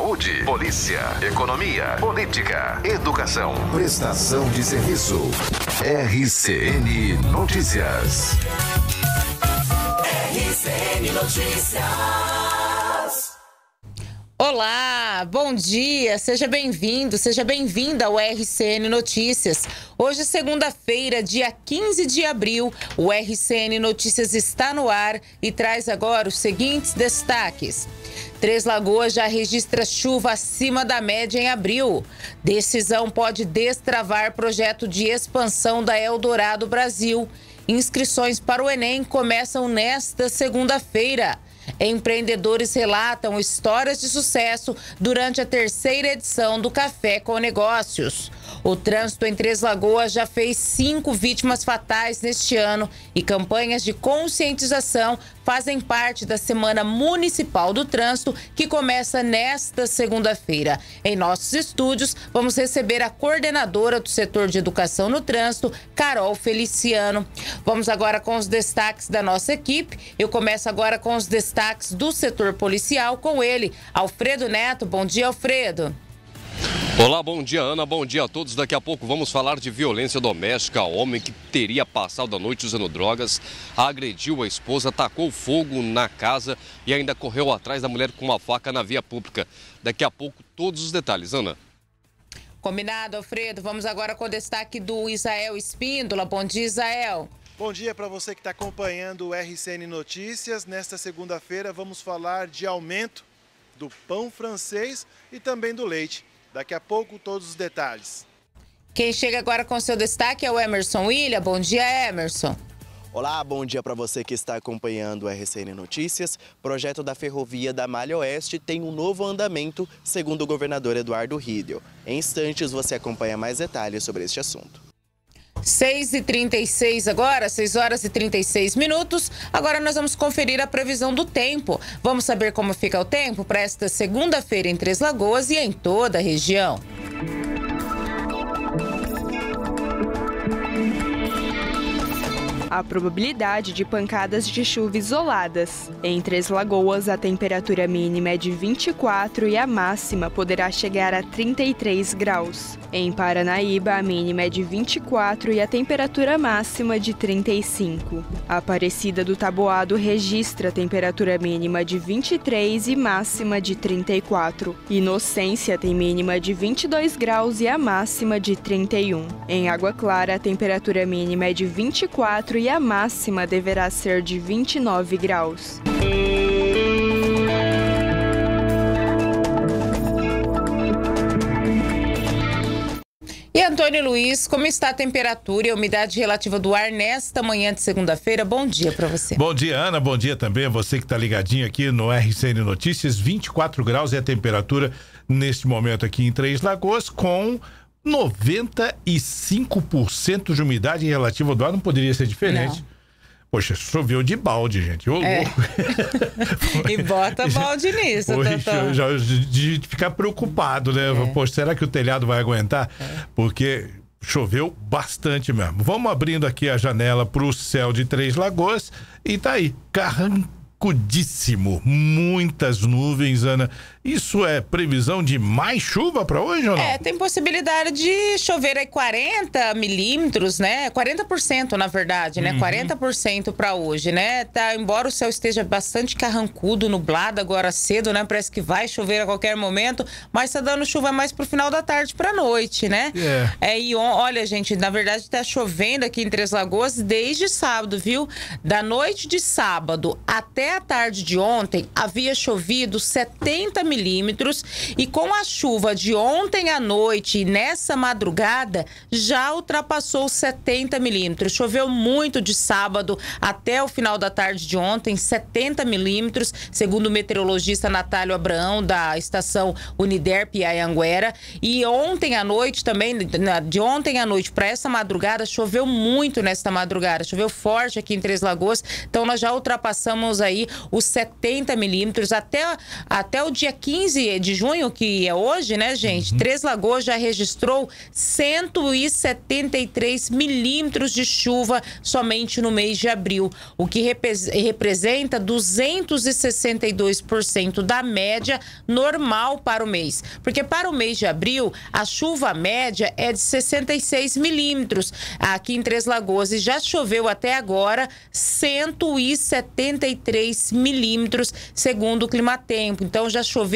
saúde, polícia, economia, política, educação, prestação de serviço. RCN Notícias. RCN Notícias. Olá, bom dia, seja bem-vindo, seja bem-vinda ao RCN Notícias. Hoje, segunda-feira, dia 15 de abril, o RCN Notícias está no ar e traz agora os seguintes destaques. Três Lagoas já registra chuva acima da média em abril. Decisão pode destravar projeto de expansão da Eldorado Brasil. Inscrições para o Enem começam nesta segunda-feira. Empreendedores relatam histórias de sucesso durante a terceira edição do Café com Negócios. O trânsito em Três Lagoas já fez cinco vítimas fatais neste ano e campanhas de conscientização fazem parte da Semana Municipal do Trânsito, que começa nesta segunda-feira. Em nossos estúdios, vamos receber a coordenadora do setor de educação no trânsito, Carol Feliciano. Vamos agora com os destaques da nossa equipe. Eu começo agora com os destaques do setor policial com ele, Alfredo Neto. Bom dia, Alfredo. Olá, bom dia Ana, bom dia a todos. Daqui a pouco vamos falar de violência doméstica. Homem que teria passado a noite usando drogas, agrediu a esposa, tacou fogo na casa e ainda correu atrás da mulher com uma faca na via pública. Daqui a pouco todos os detalhes, Ana. Combinado, Alfredo. Vamos agora com o destaque do Isael Espíndola. Bom dia, Isael. Bom dia para você que está acompanhando o RCN Notícias. Nesta segunda-feira vamos falar de aumento do pão francês e também do leite. Daqui a pouco, todos os detalhes. Quem chega agora com seu destaque é o Emerson William. Bom dia, Emerson. Olá, bom dia para você que está acompanhando o RCN Notícias. Projeto da Ferrovia da Malha Oeste tem um novo andamento, segundo o governador Eduardo Riedel. Em instantes, você acompanha mais detalhes sobre este assunto. 6 e 36 agora, 6 horas e 36 minutos. Agora nós vamos conferir a previsão do tempo. Vamos saber como fica o tempo para esta segunda-feira em Três Lagoas e em toda a região. A probabilidade de pancadas de chuva isoladas. Em Três Lagoas, a temperatura mínima é de 24 e a máxima poderá chegar a 33 graus. Em Paranaíba, a mínima é de 24 e a temperatura máxima de 35. A Aparecida do Taboado registra temperatura mínima de 23 e máxima de 34. Inocência tem mínima de 22 graus e a máxima de 31. Em Água Clara, a temperatura mínima é de 24 e a máxima deverá ser de 29 graus. E Antônio Luiz, como está a temperatura e a umidade relativa do ar nesta manhã de segunda-feira? Bom dia para você. Bom dia, Ana. Bom dia também a você que está ligadinho aqui no RCN Notícias. 24 graus é a temperatura neste momento aqui em Três Lagoas, com 95% de umidade relativa do ar. Não poderia ser diferente. Não. Poxa, choveu de balde, gente. Ô, é. e bota balde nisso, Poxa, já, de ficar preocupado, né? É. Poxa, será que o telhado vai aguentar? É. Porque choveu bastante mesmo. Vamos abrindo aqui a janela para o céu de Três Lagoas e tá aí, carranco escudíssimo. Muitas nuvens, Ana. Isso é previsão de mais chuva para hoje ou não? É, tem possibilidade de chover aí 40 milímetros, né? 40% na verdade, né? Uhum. 40% para hoje, né? Tá, embora o céu esteja bastante carrancudo, nublado agora cedo, né? Parece que vai chover a qualquer momento, mas tá dando chuva mais pro final da tarde pra noite, né? É. é e olha, gente, na verdade tá chovendo aqui em Três Lagoas desde sábado, viu? Da noite de sábado até a tarde de ontem, havia chovido 70 milímetros e com a chuva de ontem à noite e nessa madrugada, já ultrapassou 70 milímetros. Choveu muito de sábado até o final da tarde de ontem, 70 milímetros, segundo o meteorologista Natálio Abraão, da estação Uniderp Anhanguera. E ontem à noite também, de ontem à noite para essa madrugada, choveu muito nesta madrugada, choveu forte aqui em Três Lagoas. Então nós já ultrapassamos aí os 70 milímetros. Até, até o dia 15 de junho, que é hoje, né, gente? Uhum. Três Lagoas já registrou 173 milímetros de chuva somente no mês de abril, o que representa 262% da média normal para o mês. Porque para o mês de abril, a chuva média é de 66 milímetros aqui em Três Lagoas e já choveu até agora 173 milímetros, segundo o Climatempo. Então já choveu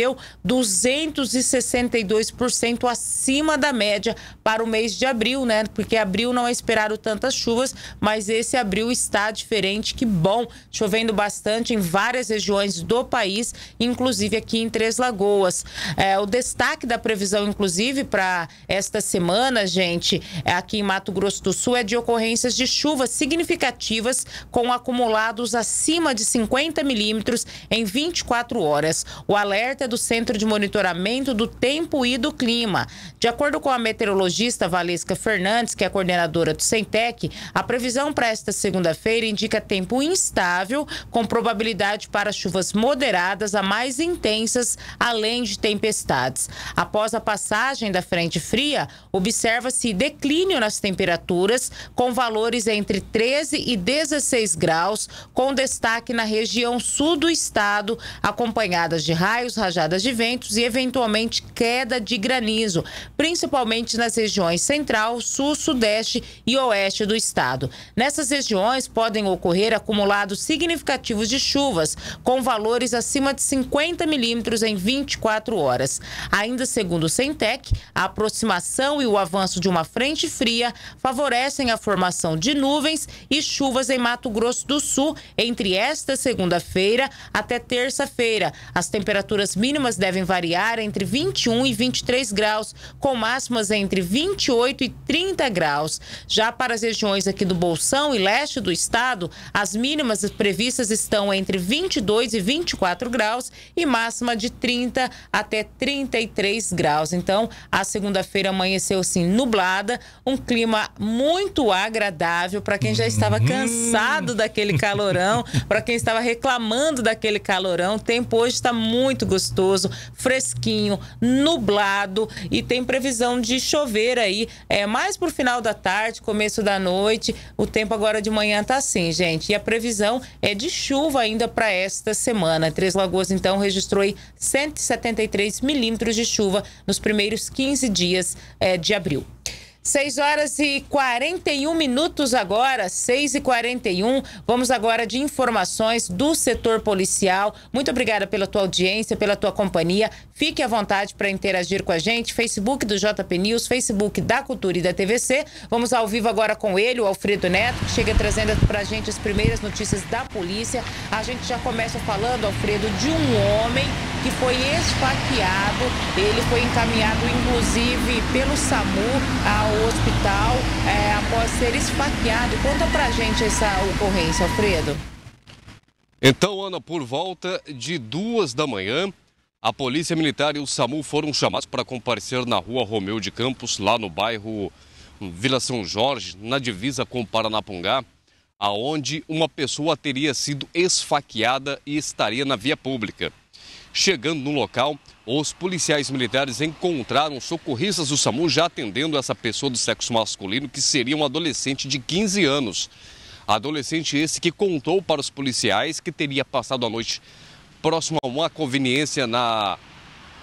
262% acima da média para o mês de abril, né? Porque abril não é esperado tantas chuvas, mas esse abril está diferente. Que bom, chovendo bastante em várias regiões do país, inclusive aqui em Três Lagoas. É, o destaque da previsão, inclusive, para esta semana, gente, é aqui em Mato Grosso do Sul, é de ocorrências de chuvas significativas com acumulados acima de 50 milímetros em 24 horas. O alerta é do Centro de Monitoramento do Tempo e do Clima. De acordo com a meteorologista Valesca Fernandes, que é coordenadora do Centec, a previsão para esta segunda-feira indica tempo instável, com probabilidade para chuvas moderadas a mais intensas, além de tempestades. Após a passagem da frente fria, observa-se declínio nas temperaturas, com valores entre 13 e 16 graus, com destaque na região sul do estado, acompanhadas de raios, rajadas de ventos e eventualmente queda de granizo, principalmente nas regiões central, sul, sudeste e oeste do estado. Nessas regiões podem ocorrer acumulados significativos de chuvas, com valores acima de 50 milímetros em 24 horas. Ainda segundo o Centec, a aproximação e o avanço de uma frente fria favorecem a formação de nuvens e chuvas em Mato Grosso do Sul entre esta segunda-feira até terça-feira. As temperaturas mínimas devem variar entre 21 e 23 graus, com máximas entre 28 e 30 graus. Já para as regiões aqui do Bolsão e leste do estado, as mínimas previstas estão entre 22 e 24 graus e máxima de 30 até 33 graus. Então, a segunda-feira amanheceu assim nublada, um clima muito agradável para quem já estava uhum. cansado daquele calorão, para quem estava reclamando daquele calorão. O tempo hoje está muito gostoso, fresquinho, nublado e tem previsão de chover aí, é mais pro final da tarde, começo da noite. O tempo agora de manhã tá assim, gente. E a previsão é de chuva ainda para esta semana. Três Lagoas então registrou aí 173 milímetros de chuva nos primeiros 15 dias é, de abril. 6 horas e 41 minutos agora, 6 e 41. Vamos agora de informações do setor policial. Muito obrigada pela tua audiência, pela tua companhia. Fique à vontade para interagir com a gente. Facebook do JP News, Facebook da Cultura e da TVC. Vamos ao vivo agora com ele, o Alfredo Neto, que chega trazendo para a gente as primeiras notícias da polícia. A gente já começa falando, Alfredo, de um homem que foi esfaqueado. Ele foi encaminhado, inclusive, pelo SAMU ao hospital é, após ser esfaqueado. Conta pra gente essa ocorrência, Alfredo. Então, Ana, por volta de duas da manhã, a Polícia Militar e o SAMU foram chamados para comparecer na rua Romeu de Campos, lá no bairro Vila São Jorge, na divisa com Paranapungá, aonde uma pessoa teria sido esfaqueada e estaria na via pública. Chegando no local, os policiais militares encontraram socorristas do SAMU já atendendo essa pessoa do sexo masculino, que seria um adolescente de 15 anos. Adolescente esse que contou para os policiais que teria passado a noite próximo a uma conveniência na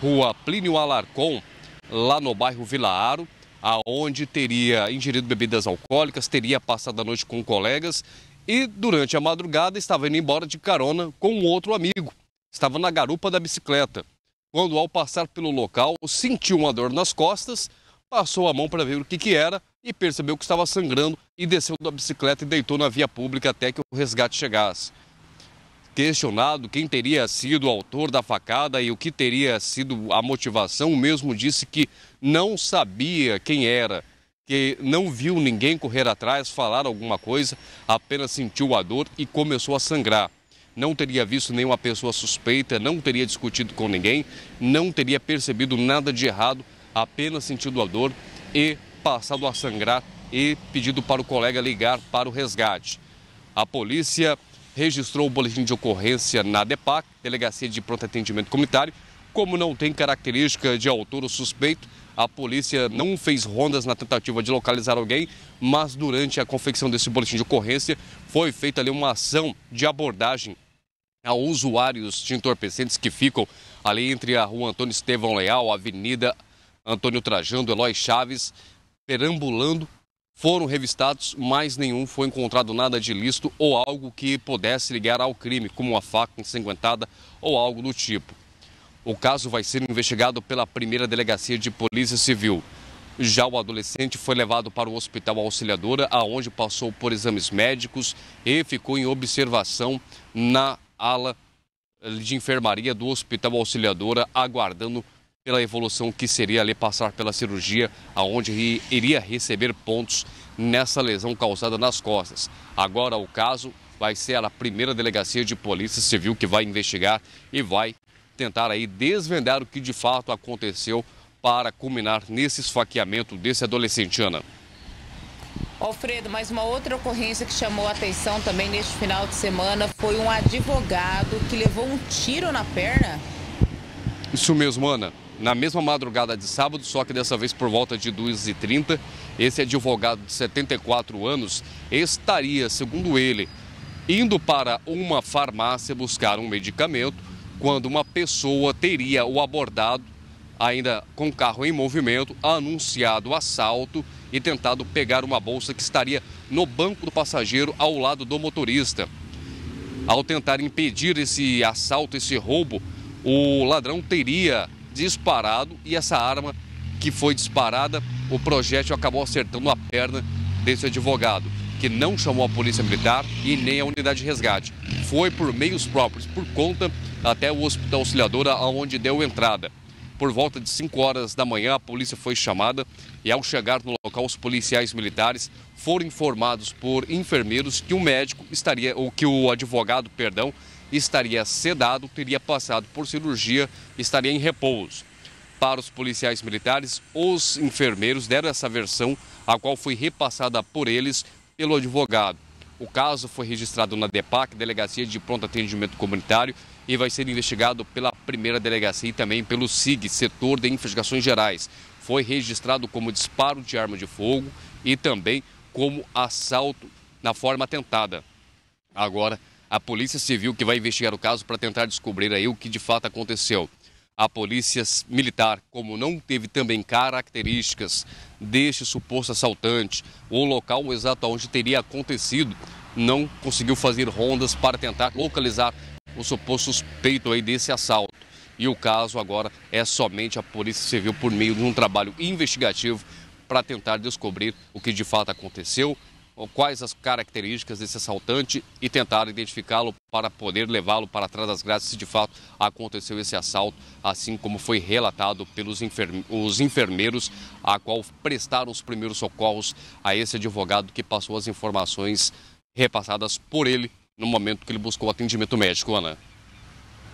rua Plínio Alarcon, lá no bairro Vila Aro, aonde teria ingerido bebidas alcoólicas, teria passado a noite com colegas e durante a madrugada estava indo embora de carona com um outro amigo estava na garupa da bicicleta. Quando, ao passar pelo local, sentiu uma dor nas costas, passou a mão para ver o que, que era e percebeu que estava sangrando e desceu da bicicleta e deitou na via pública até que o resgate chegasse. Questionado quem teria sido o autor da facada e o que teria sido a motivação, o mesmo disse que não sabia quem era, que não viu ninguém correr atrás, falar alguma coisa, apenas sentiu a dor e começou a sangrar não teria visto nenhuma pessoa suspeita, não teria discutido com ninguém, não teria percebido nada de errado, apenas sentido a dor e passado a sangrar e pedido para o colega ligar para o resgate. A polícia registrou o boletim de ocorrência na DEPAC, Delegacia de Pronto Atendimento Comunitário, Como não tem característica de autor ou suspeito, a polícia não fez rondas na tentativa de localizar alguém, mas durante a confecção desse boletim de ocorrência foi feita ali uma ação de abordagem a usuários de entorpecentes que ficam ali entre a rua Antônio Estevão Leal, a Avenida Antônio Trajano, Eloy Chaves, perambulando. Foram revistados, mas nenhum foi encontrado nada de ilícito ou algo que pudesse ligar ao crime, como uma faca ensanguentada ou algo do tipo. O caso vai ser investigado pela primeira delegacia de Polícia Civil. Já o adolescente foi levado para o Hospital Auxiliadora, aonde passou por exames médicos e ficou em observação na ala de enfermaria do Hospital Auxiliadora, aguardando pela evolução que seria ali passar pela cirurgia, aonde iria receber pontos nessa lesão causada nas costas. Agora o caso vai ser a primeira delegacia de polícia civil que vai investigar e vai tentar aí desvendar o que de fato aconteceu para culminar nesse esfaqueamento desse adolescente, Ana. Alfredo, mas uma outra ocorrência que chamou a atenção também neste final de semana foi um advogado que levou um tiro na perna. Isso mesmo, Ana. Na mesma madrugada de sábado, só que dessa vez por volta de 2h30, esse advogado de 74 anos estaria, segundo ele, indo para uma farmácia buscar um medicamento quando uma pessoa teria o abordado, ainda com o carro em movimento, anunciado o assalto e tentado pegar uma bolsa que estaria no banco do passageiro ao lado do motorista. Ao tentar impedir esse assalto, esse roubo, o ladrão teria disparado e essa arma que foi disparada, o projétil acabou acertando a perna desse advogado, que não chamou a polícia militar e nem a unidade de resgate. Foi por meios próprios, por conta até o Hospital Auxiliadora, aonde deu entrada. Por volta de 5 horas da manhã, a polícia foi chamada e, ao chegar no local, os policiais militares foram informados por enfermeiros que o médico estaria, ou que o advogado, perdão, estaria sedado, teria passado por cirurgia, estaria em repouso. Para os policiais militares, os enfermeiros deram essa versão, a qual foi repassada por eles pelo advogado. O caso foi registrado na DEPAC, Delegacia de Pronto Atendimento Comunitário, e vai ser investigado pela primeira delegacia e também pelo SIG, Setor de Investigações Gerais. Foi registrado como disparo de arma de fogo e também como assalto na forma tentada. Agora, a Polícia Civil que vai investigar o caso para tentar descobrir aí o que de fato aconteceu. A Polícia Militar, como não teve também características deste suposto assaltante, o local exato onde teria acontecido, não conseguiu fazer rondas para tentar localizar o suposto suspeito aí desse assalto. E o caso agora é somente a Polícia Civil por meio de um trabalho investigativo para tentar descobrir o que de fato aconteceu, quais as características desse assaltante e tentar identificá-lo para poder levá-lo para trás das grades se de fato aconteceu esse assalto, assim como foi relatado pelos enferme os enfermeiros, a qual prestaram os primeiros socorros a esse advogado que passou as informações repassadas por ele no momento que ele buscou atendimento médico, Ana.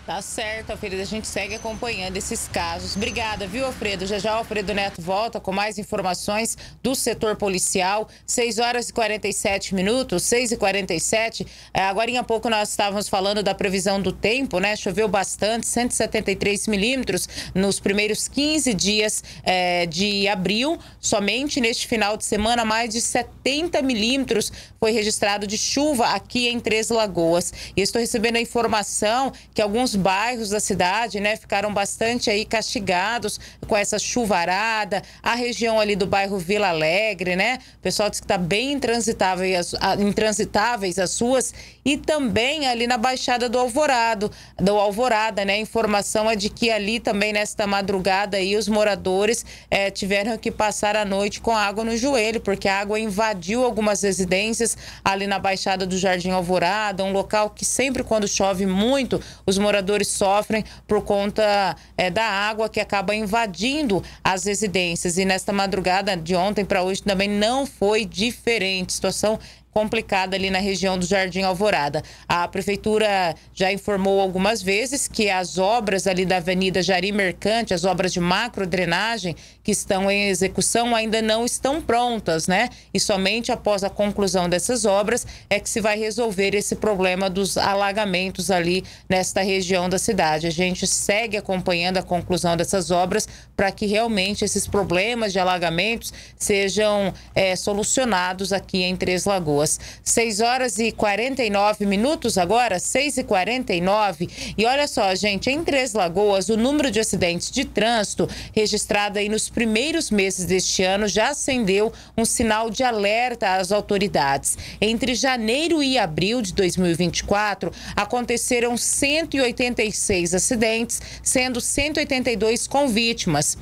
Tá certo, Alfredo. A gente segue acompanhando esses casos. Obrigada, viu, Alfredo? Já já o Alfredo Neto volta com mais informações do setor policial. 6 horas e 47 minutos, 6 e 47. É, agora em pouco nós estávamos falando da previsão do tempo, né? Choveu bastante, 173 milímetros nos primeiros 15 dias é, de abril. Somente neste final de semana, mais de 70 milímetros foi registrado de chuva aqui em Três Lagoas. E estou recebendo a informação que alguns bairros da cidade, né, ficaram bastante aí castigados com essa chuvarada. A região ali do bairro Vila Alegre, né? O pessoal diz que está bem intransitáveis, intransitáveis as ruas e também ali na Baixada do Alvorado, do Alvorada, né? A informação é de que ali também nesta madrugada aí os moradores é, tiveram que passar a noite com água no joelho, porque a água invadiu algumas residências ali na Baixada do Jardim Alvorada, um local que sempre quando chove muito, os moradores sofrem por conta é, da água que acaba invadindo as residências. E nesta madrugada de ontem para hoje também não foi diferente. Situação complicada ali na região do Jardim Alvorada. A prefeitura já informou algumas vezes que as obras ali da Avenida Jari Mercante, as obras de macro drenagem que estão em execução ainda não estão prontas, né? E somente após a conclusão dessas obras é que se vai resolver esse problema dos alagamentos ali nesta região da cidade. A gente segue acompanhando a conclusão dessas obras para que realmente esses problemas de alagamentos sejam é, solucionados aqui em Três Lagoas. 6 horas e 49 minutos agora, 6 e 49 E olha só, gente, em Três Lagoas, o número de acidentes de trânsito registrado aí nos primeiros meses deste ano já acendeu um sinal de alerta às autoridades. Entre janeiro e abril de 2024, aconteceram 186 acidentes, sendo 182 com vítimas.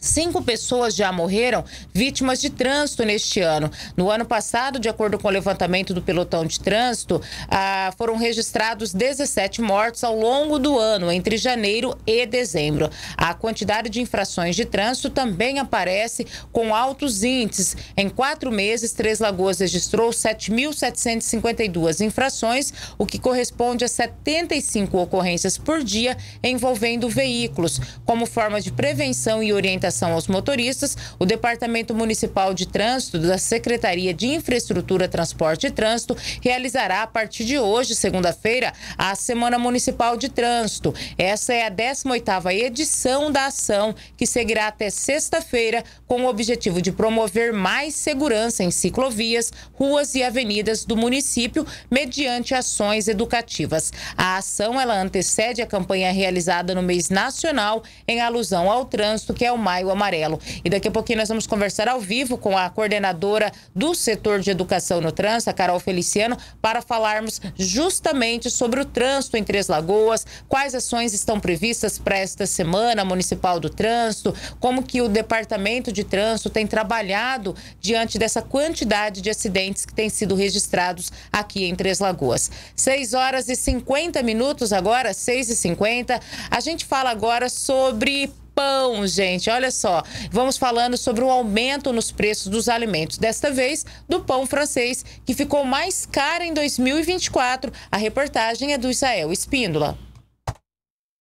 Cinco pessoas já morreram vítimas de trânsito neste ano. No ano passado, de acordo com o levantamento do pelotão de trânsito, ah, foram registrados 17 mortos ao longo do ano, entre janeiro e dezembro. A quantidade de infrações de trânsito também aparece com altos índices. Em quatro meses, Três Lagoas registrou 7.752 infrações, o que corresponde a 75 ocorrências por dia envolvendo veículos. Como forma de prevenção e orientação orientação aos motoristas, o Departamento Municipal de Trânsito da Secretaria de Infraestrutura, Transporte e Trânsito realizará a partir de hoje, segunda-feira, a Semana Municipal de Trânsito. Essa é a 18ª edição da ação, que seguirá até sexta-feira, com o objetivo de promover mais segurança em ciclovias, ruas e avenidas do município, mediante ações educativas. A ação ela antecede a campanha realizada no mês nacional em alusão ao trânsito, que é o mais Maio Amarelo. E daqui a pouquinho nós vamos conversar ao vivo com a coordenadora do setor de educação no trânsito, a Carol Feliciano, para falarmos justamente sobre o trânsito em Três Lagoas, quais ações estão previstas para esta semana municipal do trânsito, como que o departamento de trânsito tem trabalhado diante dessa quantidade de acidentes que têm sido registrados aqui em Três Lagoas. 6 horas e 50 minutos agora, 6 e 50. A gente fala agora sobre pão, gente. Olha só, vamos falando sobre o aumento nos preços dos alimentos. Desta vez, do pão francês, que ficou mais caro em 2024. A reportagem é do Israel Espíndola.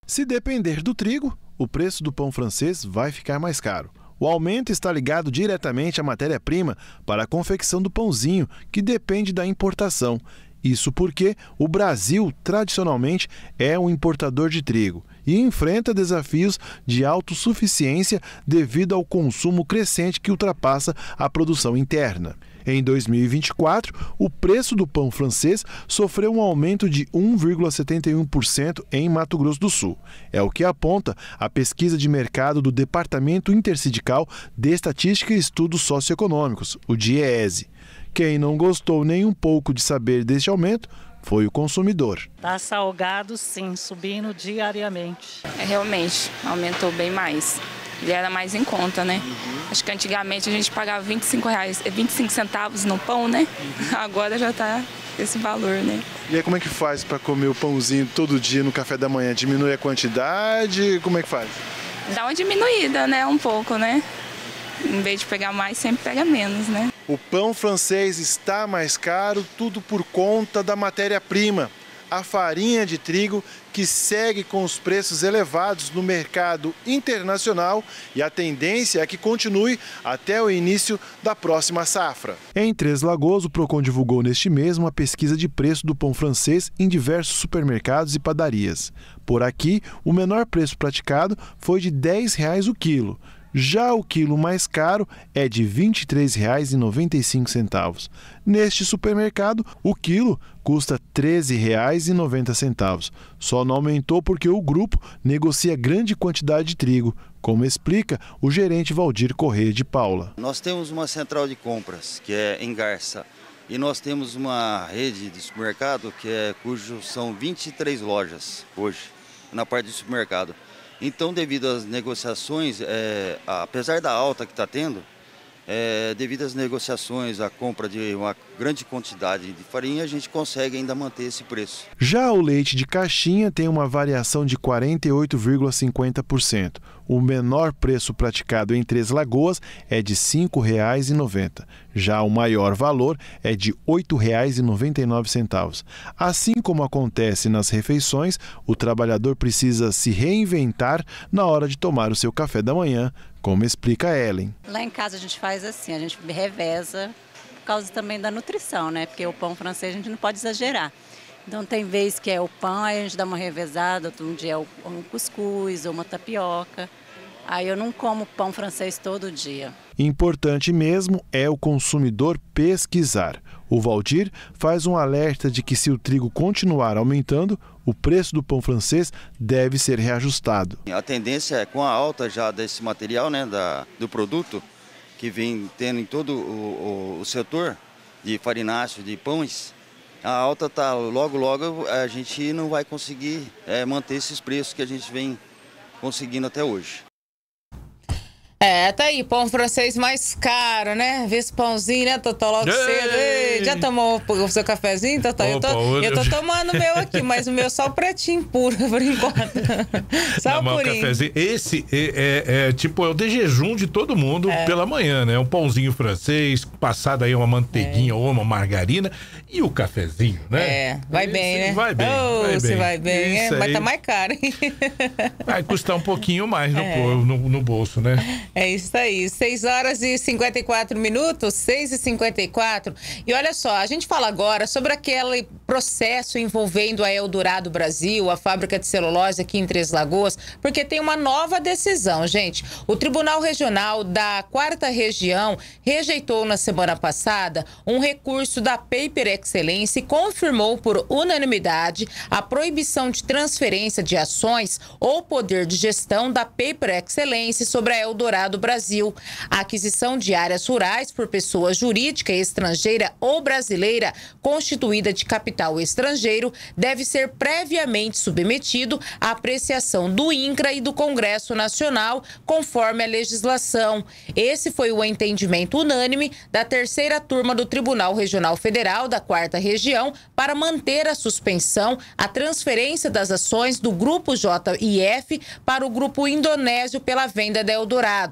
Se depender do trigo, o preço do pão francês vai ficar mais caro. O aumento está ligado diretamente à matéria-prima para a confecção do pãozinho, que depende da importação. Isso porque o Brasil, tradicionalmente, é um importador de trigo e enfrenta desafios de autossuficiência devido ao consumo crescente que ultrapassa a produção interna. Em 2024, o preço do pão francês sofreu um aumento de 1,71% em Mato Grosso do Sul. É o que aponta a pesquisa de mercado do Departamento Intersindical de Estatística e Estudos Socioeconômicos, o DIEESE. Quem não gostou nem um pouco de saber deste aumento foi o consumidor. Está salgado sim, subindo diariamente. É, realmente, aumentou bem mais. Ele era mais em conta, né? Uhum. Acho que antigamente a gente pagava 25, reais, 25 centavos no pão, né? Uhum. Agora já está esse valor, né? E aí como é que faz para comer o pãozinho todo dia no café da manhã? Diminui a quantidade? Como é que faz? Dá uma diminuída, né? Um pouco, né? Em vez de pegar mais, sempre pega menos, né? O pão francês está mais caro, tudo por conta da matéria-prima, a farinha de trigo, que segue com os preços elevados no mercado internacional e a tendência é que continue até o início da próxima safra. Em Três Lagoas, o Procon divulgou neste mês uma pesquisa de preço do pão francês em diversos supermercados e padarias. Por aqui, o menor preço praticado foi de R$ 10 o quilo. Já o quilo mais caro é de R$ 23,95. Neste supermercado, o quilo custa R$ 13,90. Só não aumentou porque o grupo negocia grande quantidade de trigo, como explica o gerente Valdir Corrêa de Paula. Nós temos uma central de compras, que é em Garça, e nós temos uma rede de supermercado que é cujo são 23 lojas hoje na parte do supermercado. Então, devido às negociações, é, apesar da alta que está tendo, é, devido às negociações, a compra de uma grande quantidade de farinha, a gente consegue ainda manter esse preço. Já o leite de caixinha tem uma variação de 48,50%. O menor preço praticado em Três Lagoas é de R$ 5,90. Já o maior valor é de R$ 8,99. Assim como acontece nas refeições, o trabalhador precisa se reinventar na hora de tomar o seu café da manhã, como explica Ellen. Lá em casa a gente faz assim, a gente reveza por causa também da nutrição, né? Porque o pão francês a gente não pode exagerar. Então tem vez que é o pão, aí a gente dá uma revezada, um dia é um cuscuz ou uma tapioca. Aí eu não como pão francês todo dia. Importante mesmo é o consumidor pesquisar. O Valdir faz um alerta de que se o trigo continuar aumentando, o preço do pão francês deve ser reajustado. A tendência é com a alta já desse material, né, da, do produto, que vem tendo em todo o, o, o setor de farináceo, de pães, a alta tá logo logo a gente não vai conseguir é, manter esses preços que a gente vem conseguindo até hoje. É, tá aí, pão francês mais caro, né? Vê esse pãozinho, né, Totó, logo Ei! cedo. Ei, já tomou o seu cafezinho, Totó? Eu tô, eu tô tomando o meu aqui, mas o meu só o pretinho puro, por enquanto. Só Não, o purinho. cafezinho. Esse é, é, é, tipo, é o de jejum de todo mundo é. pela manhã, né? Um pãozinho francês, passado aí uma manteiguinha é. ou uma margarina e o cafezinho, né? É, vai esse bem, né? Vai bem, oh, vai bem. vai bem, é, mas tá mais caro, hein? Vai custar um pouquinho mais no, é. no, no bolso, né? É isso aí. 6 horas e 54 minutos, 6 e 54. E olha só, a gente fala agora sobre aquele processo envolvendo a Eldorado Brasil, a fábrica de celulose aqui em Três Lagoas, porque tem uma nova decisão, gente. O Tribunal Regional da Quarta Região rejeitou na semana passada um recurso da Paper Excellence e confirmou por unanimidade a proibição de transferência de ações ou poder de gestão da Paper Excellence sobre a Eldorado do Brasil. A aquisição de áreas rurais por pessoa jurídica estrangeira ou brasileira constituída de capital estrangeiro deve ser previamente submetido à apreciação do INCRA e do Congresso Nacional, conforme a legislação. Esse foi o entendimento unânime da terceira turma do Tribunal Regional Federal da Quarta Região para manter a suspensão, a transferência das ações do Grupo JIF para o Grupo Indonésio pela venda da Eldorado.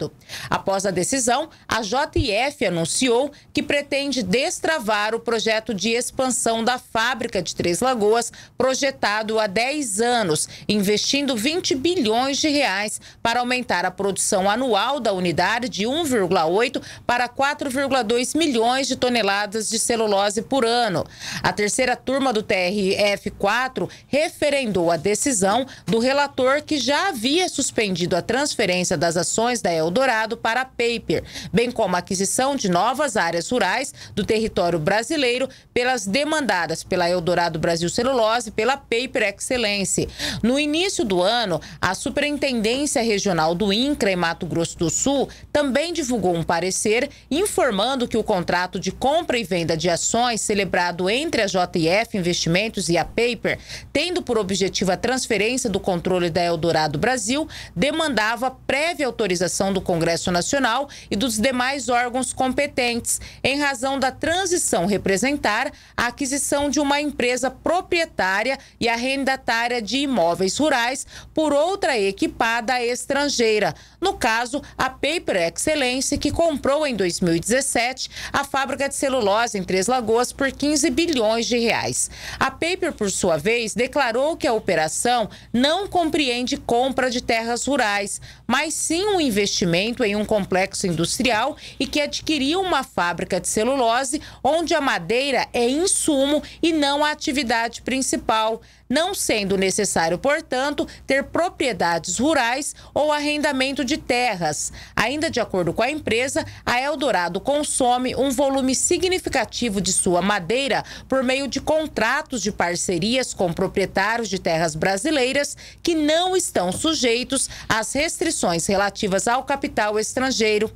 Após a decisão, a JF anunciou que pretende destravar o projeto de expansão da fábrica de Três Lagoas, projetado há 10 anos, investindo 20 bilhões de reais para aumentar a produção anual da unidade de 1,8 para 4,2 milhões de toneladas de celulose por ano. A terceira turma do TRF4 referendou a decisão do relator que já havia suspendido a transferência das ações da Eldorado Eldorado para a Paper, bem como a aquisição de novas áreas rurais do território brasileiro pelas demandadas pela Eldorado Brasil Celulose e pela Paper Excellence. No início do ano, a Superintendência Regional do INCRA em Mato Grosso do Sul também divulgou um parecer informando que o contrato de compra e venda de ações celebrado entre a JF Investimentos e a Paper, tendo por objetivo a transferência do controle da Eldorado Brasil, demandava prévia autorização do Congresso Nacional e dos demais órgãos competentes, em razão da transição representar a aquisição de uma empresa proprietária e arrendatária de imóveis rurais por outra equipada estrangeira. No caso, a Paper Excellence, que comprou em 2017 a fábrica de celulose em Três Lagoas por 15 bilhões de reais. A Paper, por sua vez, declarou que a operação não compreende compra de terras rurais, mas sim um investimento investimento em um complexo industrial e que adquiriu uma fábrica de celulose onde a madeira é insumo e não a atividade principal não sendo necessário, portanto, ter propriedades rurais ou arrendamento de terras. Ainda de acordo com a empresa, a Eldorado consome um volume significativo de sua madeira por meio de contratos de parcerias com proprietários de terras brasileiras que não estão sujeitos às restrições relativas ao capital estrangeiro.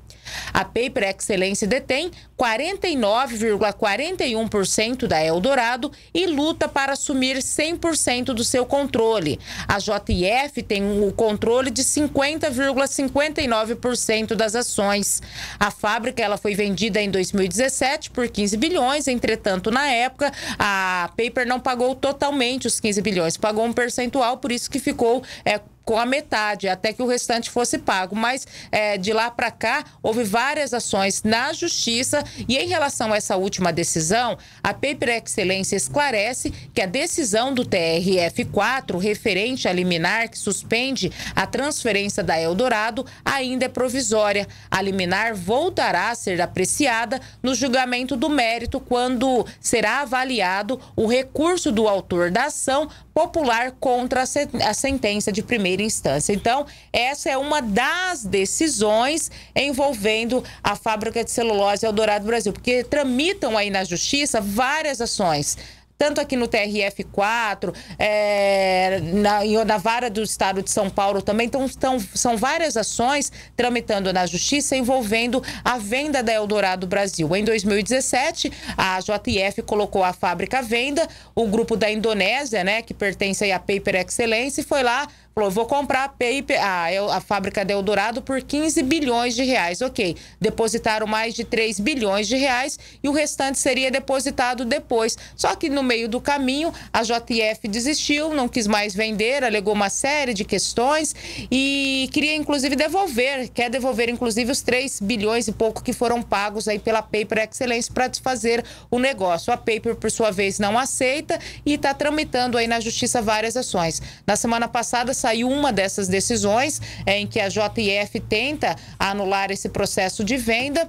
A Paper Excellence detém 49,41% da Eldorado e luta para assumir 100% do seu controle. A JF tem o controle de 50,59% das ações. A fábrica ela foi vendida em 2017 por 15 bilhões, entretanto, na época, a Paper não pagou totalmente os 15 bilhões, pagou um percentual, por isso que ficou é, com a metade, até que o restante fosse pago. Mas é, de lá para cá, houve várias ações na justiça e em relação a essa última decisão, a Paper Excelência esclarece que a decisão do TRF4 referente a liminar que suspende a transferência da Eldorado ainda é provisória. A liminar voltará a ser apreciada no julgamento do mérito quando será avaliado o recurso do autor da ação popular contra a sentença de primeira instância. Então, essa é uma das decisões envolvendo a fábrica de celulose Eldorado Brasil, porque tramitam aí na justiça várias ações tanto aqui no TRF4, é, na, na vara do estado de São Paulo também. Então, estão, são várias ações tramitando na justiça envolvendo a venda da Eldorado Brasil. Em 2017, a JF colocou a fábrica à venda, o grupo da Indonésia, né, que pertence à Paper Excellence, foi lá Falou, vou comprar a, paper, a, a fábrica de Eldorado por 15 bilhões de reais. Ok, depositaram mais de 3 bilhões de reais e o restante seria depositado depois. Só que no meio do caminho, a JF desistiu, não quis mais vender, alegou uma série de questões e queria inclusive devolver, quer devolver inclusive os 3 bilhões e pouco que foram pagos aí pela Paper Excellence para desfazer o negócio. A Paper, por sua vez, não aceita e está tramitando aí na justiça várias ações. Na semana passada, saiu uma dessas decisões é, em que a JF tenta anular esse processo de venda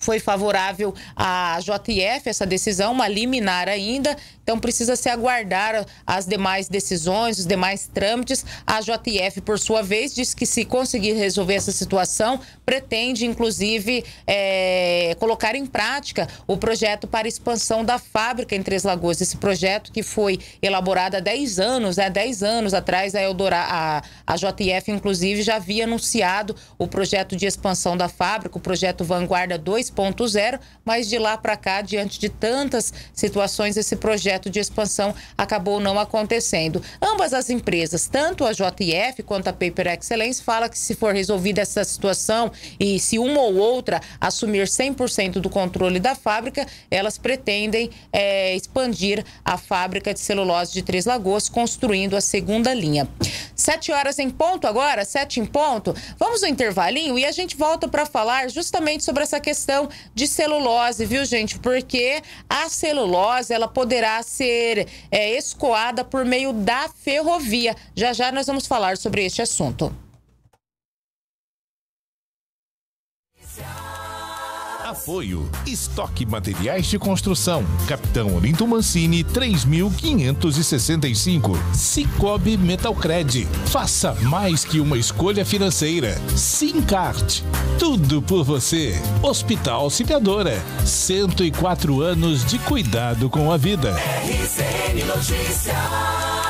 foi favorável à JF essa decisão, uma liminar ainda, então precisa se aguardar as demais decisões, os demais trâmites. A JF, por sua vez, disse que se conseguir resolver essa situação, pretende, inclusive, é, colocar em prática o projeto para expansão da fábrica em Três Lagoas. Esse projeto que foi elaborado há 10 anos, né? 10 anos atrás, a, Eldora, a, a JF, inclusive, já havia anunciado o projeto de expansão da fábrica, o projeto Vanguarda 2.0, mas de lá para cá, diante de tantas situações, esse projeto de expansão acabou não acontecendo. Ambas as empresas, tanto a JF quanto a Paper Excellence, fala que se for resolvida essa situação e se uma ou outra assumir 100% do controle da fábrica, elas pretendem é, expandir a fábrica de celulose de Três Lagoas, construindo a segunda linha. Sete horas em ponto agora, sete em ponto. Vamos no intervalinho e a gente volta para falar justamente sobre essa questão de celulose, viu, gente? Porque a celulose ela poderá ser é, escoada por meio da ferrovia. Já já nós vamos falar sobre este assunto. Apoio. Estoque Materiais de Construção. Capitão Olinto Mancini, 3565. Cicobi Metalcred. Faça mais que uma escolha financeira. Simcart. Tudo por você. Hospital Auxiliadora. 104 anos de cuidado com a vida. RCN Notícias.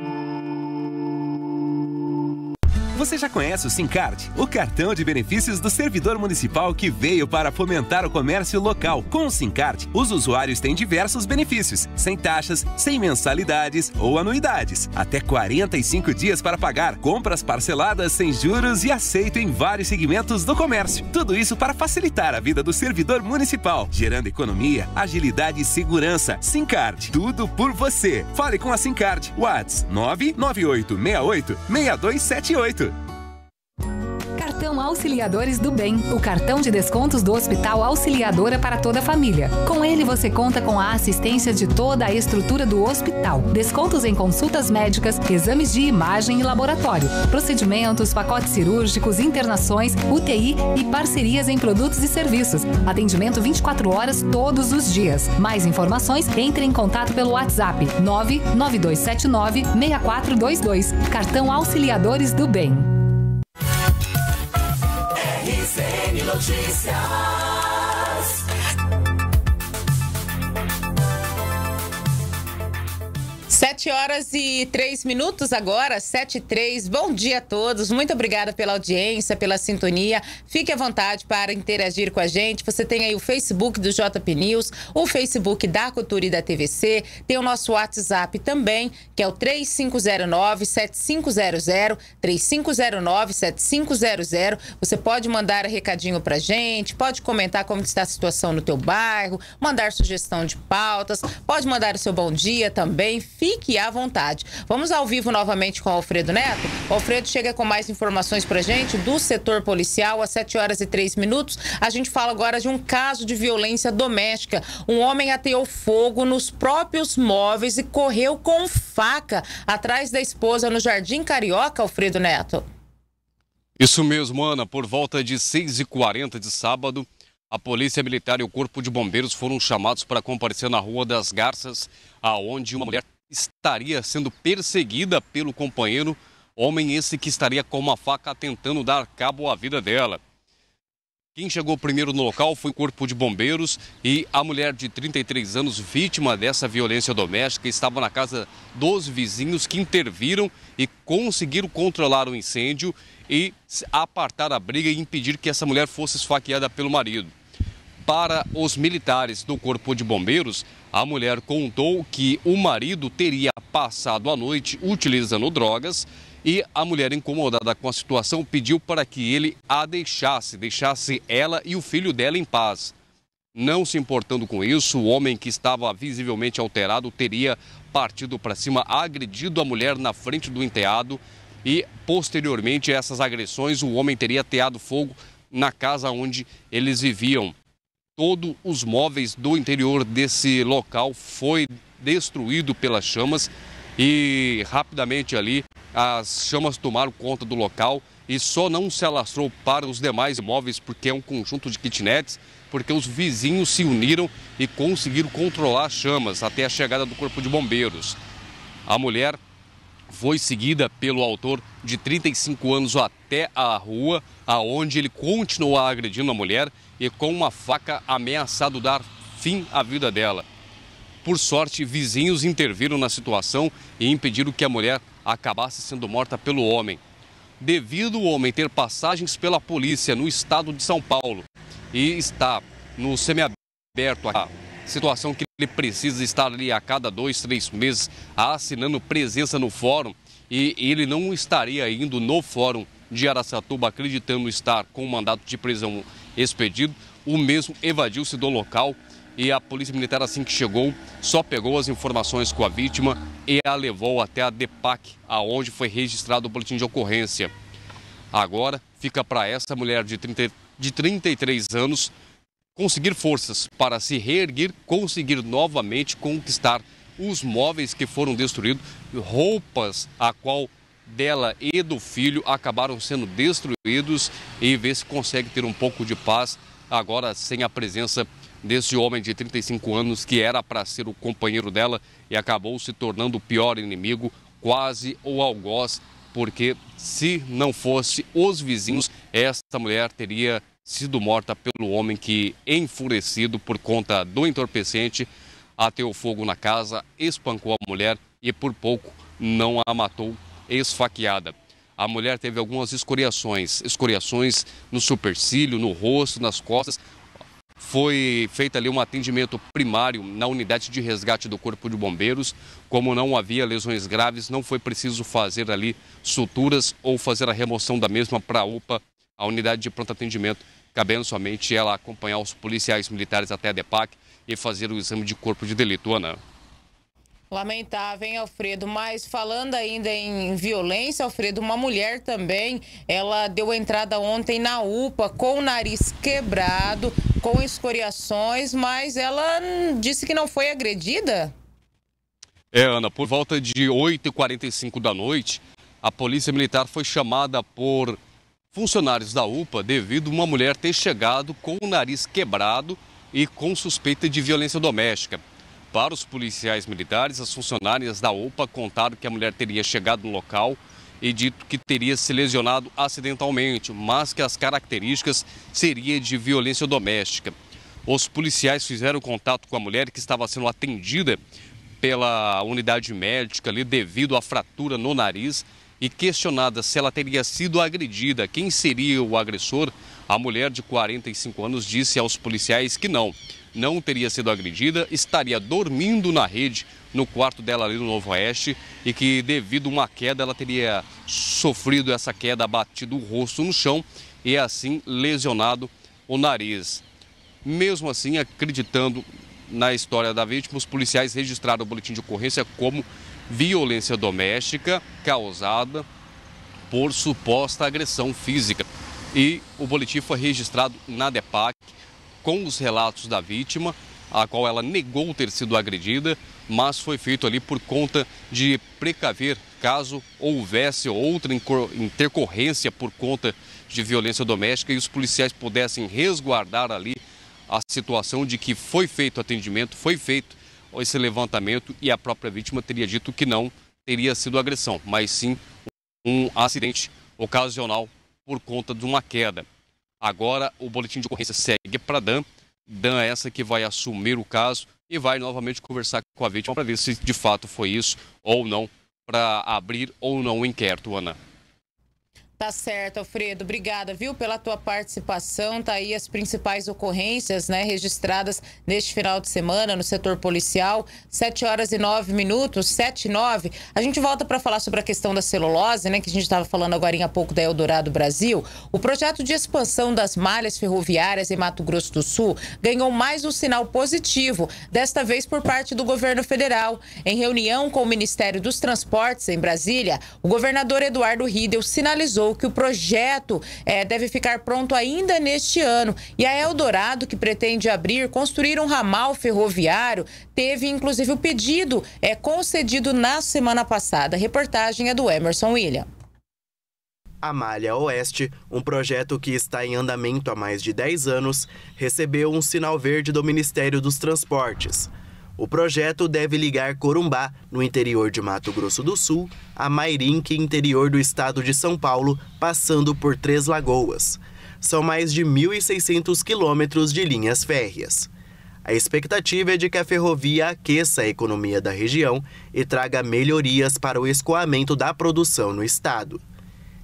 Você já conhece o SimCard, o cartão de benefícios do servidor municipal que veio para fomentar o comércio local. Com o SimCard, os usuários têm diversos benefícios, sem taxas, sem mensalidades ou anuidades, até 45 dias para pagar, compras parceladas sem juros e aceito em vários segmentos do comércio. Tudo isso para facilitar a vida do servidor municipal, gerando economia, agilidade e segurança. SimCard, tudo por você. Fale com a SimCard. WhatsApp 99868 6278. Auxiliadores do Bem, o cartão de descontos do Hospital Auxiliadora para toda a família. Com ele você conta com a assistência de toda a estrutura do hospital, descontos em consultas médicas, exames de imagem e laboratório, procedimentos, pacotes cirúrgicos, internações, UTI e parcerias em produtos e serviços. Atendimento 24 horas todos os dias. Mais informações, entre em contato pelo WhatsApp 99279 6422. Cartão Auxiliadores do Bem. Notícias. Sete horas e três minutos agora, sete e três. Bom dia a todos. Muito obrigada pela audiência, pela sintonia. Fique à vontade para interagir com a gente. Você tem aí o Facebook do JP News, o Facebook da Cultura e da TVC. Tem o nosso WhatsApp também, que é o 3509-7500, 3509-7500. Você pode mandar recadinho pra gente, pode comentar como está a situação no teu bairro, mandar sugestão de pautas, pode mandar o seu bom dia também fique à vontade. Vamos ao vivo novamente com o Alfredo Neto. O Alfredo chega com mais informações pra gente do setor policial às 7 horas e 3 minutos. A gente fala agora de um caso de violência doméstica. Um homem ateou fogo nos próprios móveis e correu com faca atrás da esposa no Jardim Carioca, Alfredo Neto. Isso mesmo, Ana. Por volta de 6h40 de sábado, a Polícia Militar e o Corpo de Bombeiros foram chamados para comparecer na Rua das Garças, aonde uma mulher estaria sendo perseguida pelo companheiro, homem esse que estaria com uma faca tentando dar cabo à vida dela. Quem chegou primeiro no local foi o Corpo de Bombeiros e a mulher de 33 anos, vítima dessa violência doméstica, estava na casa dos vizinhos que interviram e conseguiram controlar o incêndio e apartar a briga e impedir que essa mulher fosse esfaqueada pelo marido. Para os militares do Corpo de Bombeiros, a mulher contou que o marido teria passado a noite utilizando drogas e a mulher, incomodada com a situação, pediu para que ele a deixasse, deixasse ela e o filho dela em paz. Não se importando com isso, o homem que estava visivelmente alterado teria partido para cima, agredido a mulher na frente do enteado e, posteriormente a essas agressões, o homem teria ateado fogo na casa onde eles viviam todos os móveis do interior desse local foi destruído pelas chamas e rapidamente ali as chamas tomaram conta do local e só não se alastrou para os demais imóveis porque é um conjunto de kitnets, porque os vizinhos se uniram e conseguiram controlar as chamas até a chegada do corpo de bombeiros. A mulher foi seguida pelo autor de 35 anos até a rua, aonde ele continuou agredindo a mulher e com uma faca ameaçado dar fim à vida dela. Por sorte, vizinhos interviram na situação e impediram que a mulher acabasse sendo morta pelo homem. Devido o homem ter passagens pela polícia no estado de São Paulo e está no semiaberto, a situação que ele precisa estar ali a cada dois, três meses assinando presença no fórum e ele não estaria indo no fórum de Araçatuba acreditando estar com um mandato de prisão expedido. O mesmo evadiu-se do local e a Polícia Militar, assim que chegou, só pegou as informações com a vítima e a levou até a DEPAC, aonde foi registrado o boletim de ocorrência. Agora fica para essa mulher de, 30, de 33 anos conseguir forças para se reerguer, conseguir novamente conquistar os móveis que foram destruídos, roupas a qual dela e do filho acabaram sendo destruídos e ver se consegue ter um pouco de paz agora sem a presença desse homem de 35 anos que era para ser o companheiro dela e acabou se tornando o pior inimigo, quase o algoz, porque se não fosse os vizinhos, esta mulher teria sido morta pelo homem que, enfurecido por conta do entorpecente, ateu fogo na casa, espancou a mulher e por pouco não a matou esfaqueada. A mulher teve algumas escoriações, escoriações no supercílio, no rosto, nas costas. Foi feito ali um atendimento primário na unidade de resgate do Corpo de Bombeiros. Como não havia lesões graves, não foi preciso fazer ali suturas ou fazer a remoção da mesma para a UPA, a unidade de pronto atendimento, cabendo somente ela acompanhar os policiais militares até a DEPAC e fazer o exame de corpo de delito, Ana. Lamentável, hein, Alfredo? Mas falando ainda em violência, Alfredo, uma mulher também, ela deu entrada ontem na UPA com o nariz quebrado, com escoriações, mas ela disse que não foi agredida? É, Ana, por volta de 8h45 da noite, a Polícia Militar foi chamada por funcionários da UPA devido a uma mulher ter chegado com o nariz quebrado e com suspeita de violência doméstica. Para os policiais militares, as funcionárias da UPA contaram que a mulher teria chegado no local e dito que teria se lesionado acidentalmente, mas que as características seriam de violência doméstica. Os policiais fizeram contato com a mulher que estava sendo atendida pela unidade médica ali devido à fratura no nariz e questionada se ela teria sido agredida, quem seria o agressor, a mulher de 45 anos disse aos policiais que não, não teria sido agredida, estaria dormindo na rede no quarto dela ali no Novo Oeste e que devido a uma queda ela teria sofrido essa queda, batido o rosto no chão e assim lesionado o nariz. Mesmo assim, acreditando na história da vítima, os policiais registraram o boletim de ocorrência como violência doméstica causada por suposta agressão física. E o boletim foi registrado na DEPAC com os relatos da vítima, a qual ela negou ter sido agredida, mas foi feito ali por conta de precaver caso houvesse outra intercorrência por conta de violência doméstica e os policiais pudessem resguardar ali a situação de que foi feito atendimento, foi feito esse levantamento e a própria vítima teria dito que não teria sido agressão, mas sim um acidente ocasional por conta de uma queda. Agora o boletim de ocorrência segue para Dan. Dan é essa que vai assumir o caso e vai novamente conversar com a vítima para ver se de fato foi isso ou não, para abrir ou não o inquérito, Ana. Tá certo, Alfredo. Obrigada, viu, pela tua participação. Tá aí as principais ocorrências, né, registradas neste final de semana no setor policial. 7 horas e 9 minutos, 7 e 9. A gente volta para falar sobre a questão da celulose, né, que a gente estava falando agora há pouco da Eldorado Brasil. O projeto de expansão das malhas ferroviárias em Mato Grosso do Sul ganhou mais um sinal positivo, desta vez por parte do governo federal. Em reunião com o Ministério dos Transportes em Brasília, o governador Eduardo Riedel sinalizou que o projeto é, deve ficar pronto ainda neste ano. E a Eldorado, que pretende abrir, construir um ramal ferroviário, teve inclusive o pedido é, concedido na semana passada. A reportagem é do Emerson William. A Malha Oeste, um projeto que está em andamento há mais de 10 anos, recebeu um sinal verde do Ministério dos Transportes. O projeto deve ligar Corumbá, no interior de Mato Grosso do Sul, a Mairinque, interior do estado de São Paulo, passando por Três Lagoas. São mais de 1.600 quilômetros de linhas férreas. A expectativa é de que a ferrovia aqueça a economia da região e traga melhorias para o escoamento da produção no estado.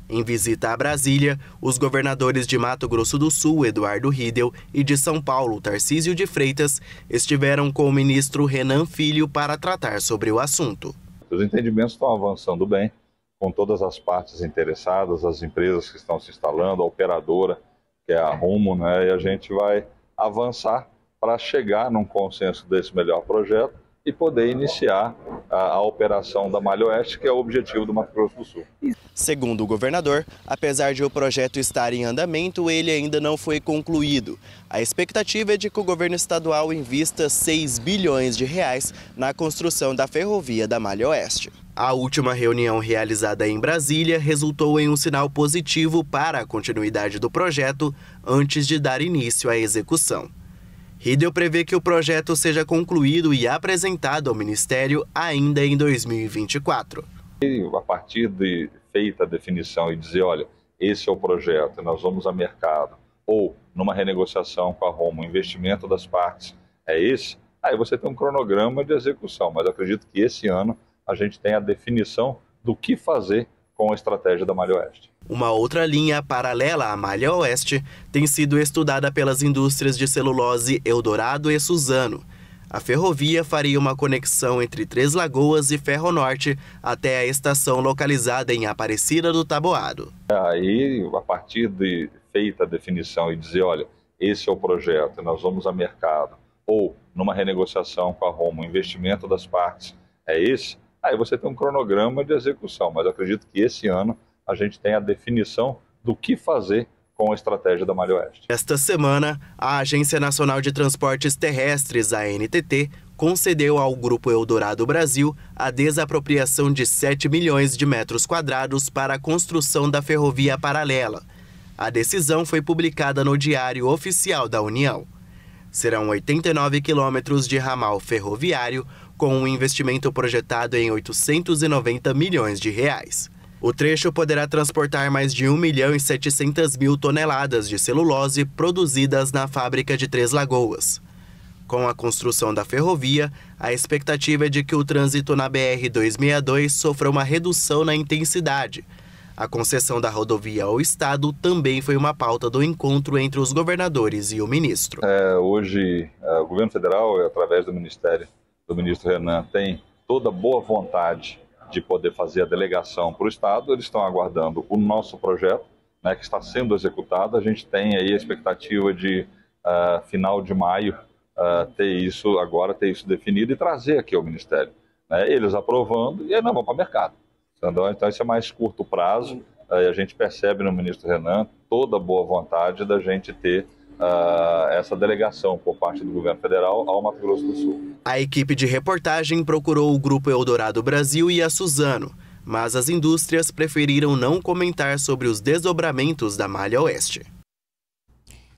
Em visita a Brasília, os governadores de Mato Grosso do Sul, Eduardo Riedel, e de São Paulo, Tarcísio de Freitas, estiveram com o ministro Renan Filho para tratar sobre o assunto. Os entendimentos estão avançando bem, com todas as partes interessadas, as empresas que estão se instalando, a operadora, que é a Rumo, né? E a gente vai avançar para chegar num consenso desse melhor projeto e poder iniciar a, a, operação da Malha Oeste, que é o objetivo do Mato Grosso do Sul. Segundo o governador, apesar de o projeto estar em andamento, ele ainda não foi concluído. A expectativa é de que o governo estadual invista 6 bilhões de reais na construção da ferrovia da Malha Oeste. A última reunião realizada em Brasília resultou em um sinal positivo para a continuidade do projeto antes de dar início à execução. Riedel prevê que o projeto seja concluído e apresentado ao Ministério ainda em 2024. A partir de feita a definição e dizer, olha, esse é o projeto, nós vamos a mercado, ou numa renegociação com a Roma, o investimento das partes é esse, aí você tem um cronograma de execução, mas acredito que esse ano a gente tem a definição do que fazer com a estratégia da Malha Oeste. Uma outra linha paralela à Malha Oeste tem sido estudada pelas indústrias de celulose Eldorado e Suzano. A ferrovia faria uma conexão entre Três Lagoas e Ferro Norte até a estação localizada em Aparecida do Taboado. Aí, a partir de feita a definição e dizer, olha, esse é o projeto, nós vamos a mercado, ou numa renegociação com a Roma, o investimento das partes é esse, Aí você tem um cronograma de execução, mas acredito que esse ano a gente tem a definição do que fazer com a estratégia da Malha Oeste. Esta semana, a Agência Nacional de Transportes Terrestres, a ANTT, concedeu ao Grupo Eldorado Brasil a desapropriação de 7 milhões de metros quadrados para a construção da ferrovia paralela. A decisão foi publicada no Diário Oficial da União. Serão 89 quilômetros de ramal ferroviário, com um investimento projetado em 890 milhões de reais. O trecho poderá transportar mais de 1 milhão e 700 mil toneladas de celulose produzidas na fábrica de Três Lagoas. Com a construção da ferrovia, a expectativa é de que o trânsito na BR-262 sofra uma redução na intensidade. A concessão da rodovia ao Estado também foi uma pauta do encontro entre os governadores e o ministro. É, hoje, é, o governo federal, através do Ministério do ministro Renan, tem toda boa vontade de poder fazer a delegação para o Estado. Eles estão aguardando o nosso projeto, né, que está sendo executado. A gente tem aí a expectativa de uh, final de maio uh, ter isso agora, ter isso definido e trazer aqui ao Ministério. Né, eles aprovando e aí nós vamos para o mercado. Então, isso é mais curto prazo. Uh, a gente percebe no ministro Renan toda boa vontade da gente ter uh, essa delegação por parte do governo federal ao Mato Grosso do Sul. A equipe de reportagem procurou o Grupo Eldorado Brasil e a Suzano, mas as indústrias preferiram não comentar sobre os desdobramentos da Malha Oeste.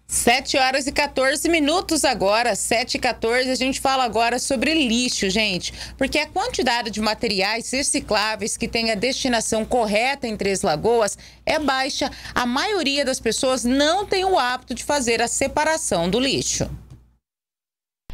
7 horas e 14 minutos agora, 7 e 14. A gente fala agora sobre lixo, gente. Porque a quantidade de materiais recicláveis que tem a destinação correta em Três Lagoas é baixa. A maioria das pessoas não tem o hábito de fazer a separação do lixo.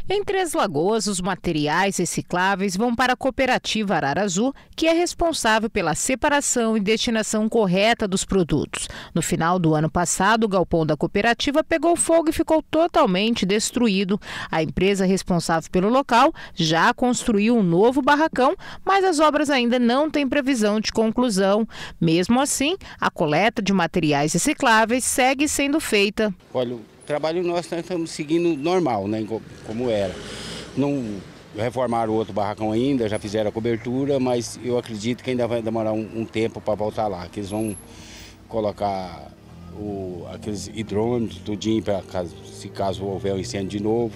Em Três Lagoas, os materiais recicláveis vão para a cooperativa Arara Azul, que é responsável pela separação e destinação correta dos produtos. No final do ano passado, o galpão da cooperativa pegou fogo e ficou totalmente destruído. A empresa responsável pelo local já construiu um novo barracão, mas as obras ainda não têm previsão de conclusão. Mesmo assim, a coleta de materiais recicláveis segue sendo feita. Olha, trabalho nós nós estamos seguindo normal, né, como era. Não reformaram outro barracão ainda, já fizeram a cobertura, mas eu acredito que ainda vai demorar um, um tempo para voltar lá, que eles vão colocar o, aqueles hidrômetros, tudinho, caso, se caso houver um incêndio de novo,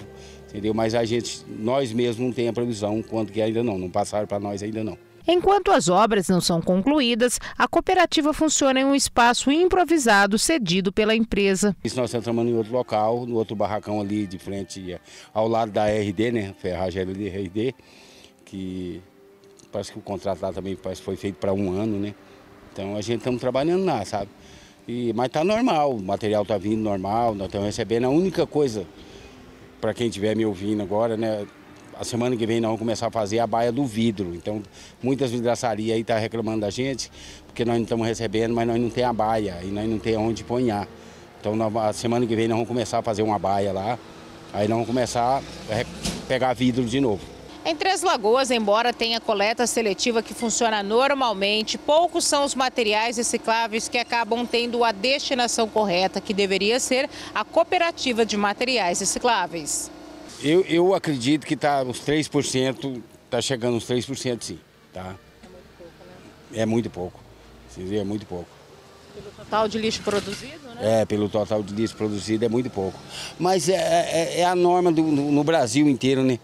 entendeu? Mas a gente, nós mesmos não temos a previsão, quanto que ainda não, não passaram para nós ainda não. Enquanto as obras não são concluídas, a cooperativa funciona em um espaço improvisado cedido pela empresa. Isso nós entramos em outro local, no outro barracão ali de frente, ao lado da RD, né? Ferragem de RD, que parece que o contrato lá também parece, foi feito para um ano, né? Então a gente estamos trabalhando lá, sabe? E, mas tá normal, o material tá vindo normal, nós estamos recebendo. A única coisa, para quem estiver me ouvindo agora, né? A semana que vem nós vamos começar a fazer a baia do vidro. Então, muitas vidraçarias aí estão tá reclamando da gente, porque nós não estamos recebendo, mas nós não temos a baia e nós não temos onde ponhar. Então, a semana que vem nós vamos começar a fazer uma baia lá. Aí nós vamos começar a pegar vidro de novo. Em Três Lagoas, embora tenha coleta seletiva que funciona normalmente, poucos são os materiais recicláveis que acabam tendo a destinação correta, que deveria ser a cooperativa de materiais recicláveis. Eu, eu acredito que tá uns 3%, está chegando uns 3% sim, tá? É muito pouco, é muito pouco. Pelo total de lixo produzido, né? É, pelo total de lixo produzido é muito pouco. Mas é, é, é a norma do, no, no, Brasil inteiro, né?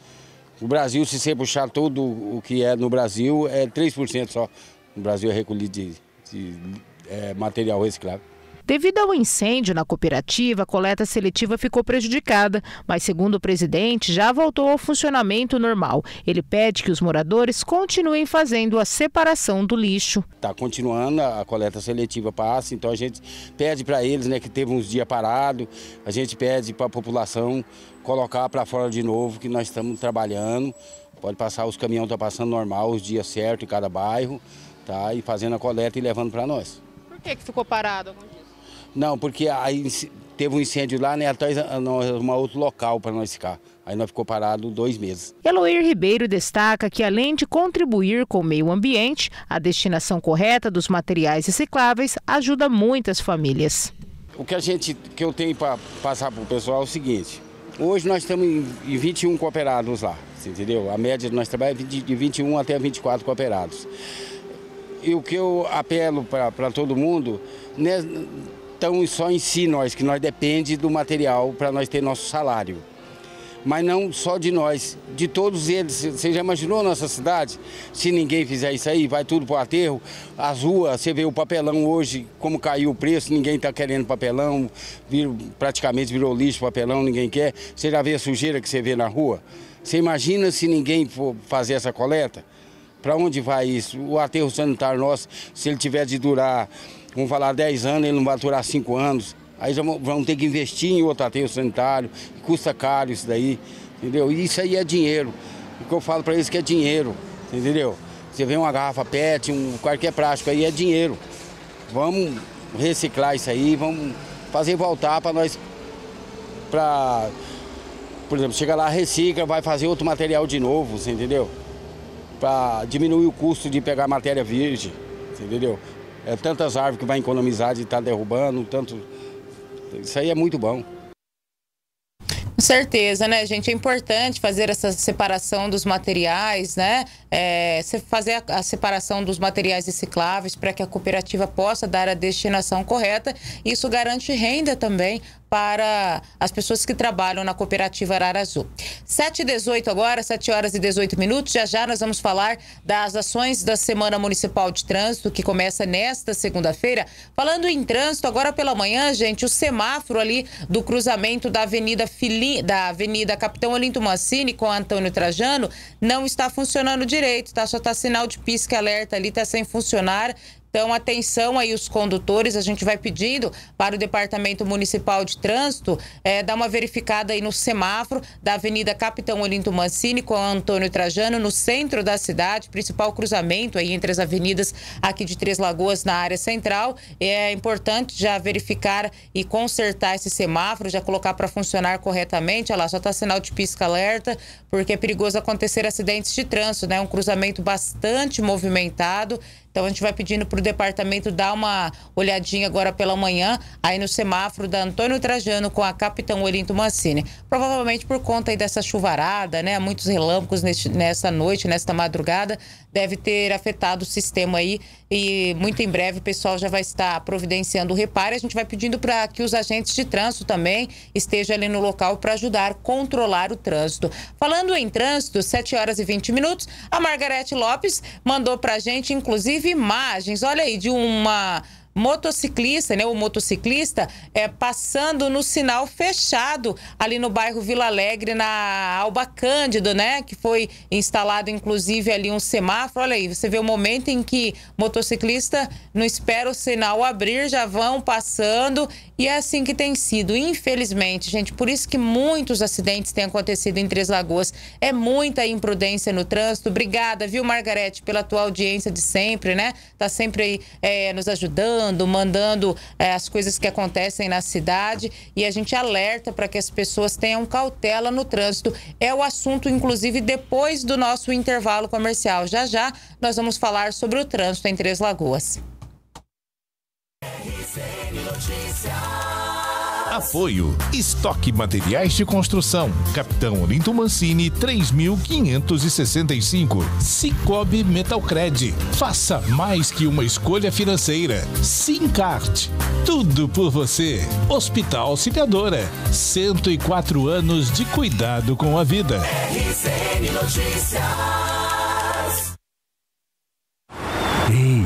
O Brasil, se você puxar todo o que é no Brasil, é 3% só. No Brasil é recolhido de, de é, material reciclável. Devido ao incêndio na cooperativa, a coleta seletiva ficou prejudicada, mas, segundo o presidente, já voltou ao funcionamento normal. Ele pede que os moradores continuem fazendo a separação do lixo. Está continuando, a coleta seletiva passa, então a gente pede para eles, né, que teve uns dias parado, a gente pede para a população colocar para fora de novo, que nós estamos trabalhando. Pode passar, os caminhões estão passando normal, os dias certos em cada bairro, tá? E fazendo a coleta e levando para nós. Por que, que ficou parado? Não, porque aí teve um incêndio lá, né? Atrás um outro local para nós ficar. Aí nós ficou parado dois meses. Eloir Ribeiro destaca que, além de contribuir com o meio ambiente, a destinação correta dos materiais recicláveis ajuda muitas famílias. O que a gente, que eu tenho para passar para o pessoal é o seguinte: hoje nós estamos em 21 cooperados lá, entendeu? A média de nós trabalhamos é de 21 até 24 cooperados. E o que eu apelo para todo mundo, né, então só em si nós, que nós depende do material para nós ter nosso salário. Mas não só de nós, de todos eles. Você já imaginou a nossa cidade? Se ninguém fizer isso aí, vai tudo para o aterro. As ruas, você vê o papelão hoje, como caiu o preço, ninguém está querendo papelão, vir, praticamente virou lixo papelão, ninguém quer. Você já vê a sujeira que você vê na rua? Você imagina se ninguém for fazer essa coleta? Para onde vai isso? O aterro sanitário nosso, se ele tiver de durar Vamos falar 10 anos, ele não vai durar 5 anos. Aí já vão ter que investir em outro aterro sanitário, custa caro isso daí. entendeu? E isso aí é dinheiro. O que eu falo para eles que é dinheiro, entendeu? Você vê uma garrafa PET, um qualquer plástico aí é dinheiro. Vamos reciclar isso aí, vamos fazer voltar para nós, para, por exemplo, chega lá, recicla, vai fazer outro material de novo, entendeu? Para diminuir o custo de pegar matéria virgem, entendeu? É tantas árvores que vai economizar de estar tá derrubando, tanto. Isso aí é muito bom. Com certeza, né, gente? É importante fazer essa separação dos materiais, né? É, fazer a, a, separação dos materiais recicláveis para que a cooperativa possa dar a destinação correta. Isso garante renda também para as pessoas que trabalham na cooperativa Arara Azul. 7 e 18 agora, 7 horas e 18 minutos. Já já nós vamos falar das ações da Semana Municipal de Trânsito, que começa nesta segunda-feira. Falando em trânsito, agora pela manhã, gente, o semáforo ali do cruzamento da Avenida Fili, da Avenida Capitão Olinto Mancini com Antônio Trajano não está funcionando direito, tá? Só tá sinal de pisca alerta ali, tá sem funcionar. Então, atenção aí os condutores, a gente vai pedindo para o Departamento Municipal de Trânsito é, dar uma verificada aí no semáforo da Avenida Capitão Olinto Mancini com Antônio Trajano, no centro da cidade, principal cruzamento aí entre as avenidas aqui de Três Lagoas na área central. É importante já verificar e consertar esse semáforo, já colocar para funcionar corretamente. Olha lá, só está sinal de pisca-alerta, porque é perigoso acontecer acidentes de trânsito, né? Um cruzamento bastante movimentado. Então a gente vai pedindo para o departamento dar uma olhadinha agora pela manhã, aí no semáforo da Antônio Trajano com a Capitão Olinto Mancini. Provavelmente por conta aí dessa chuvarada, né? Muitos relâmpagos neste, nessa noite, nesta madrugada, deve ter afetado o sistema aí e muito em breve o pessoal já vai estar providenciando o reparo. A gente vai pedindo para que os agentes de trânsito também estejam ali no local para ajudar a controlar o trânsito. Falando em trânsito, 7 horas e 20 minutos, a Margarete Lopes mandou para a gente, inclusive, imagens, olha aí, de uma motociclista, né? O motociclista é passando no sinal fechado ali no bairro Vila Alegre, na Alba Cândido, né? Que foi instalado inclusive ali um semáforo. Olha aí, você vê o momento em que motociclista não espera o sinal abrir, já vão passando e é assim que tem sido, infelizmente, gente. Por isso que muitos acidentes têm acontecido em Três Lagoas. É muita imprudência no trânsito. Obrigada, viu, Margarete, pela tua audiência de sempre, né? Tá sempre aí é, nos ajudando, mandando é, as coisas que acontecem na cidade. E a gente alerta para que as pessoas tenham cautela no trânsito. É o assunto, inclusive, depois do nosso intervalo comercial. Já já nós vamos falar sobre o trânsito em Três Lagoas. Apoio. Estoque Materiais de Construção. Capitão Olinto Mancini 3565 Cicobi Metalcred Faça mais que uma escolha financeira. Sincart. Tudo por você. Hospital Auxiliadora 104 anos de cuidado com a vida. RCN Notícias. Ei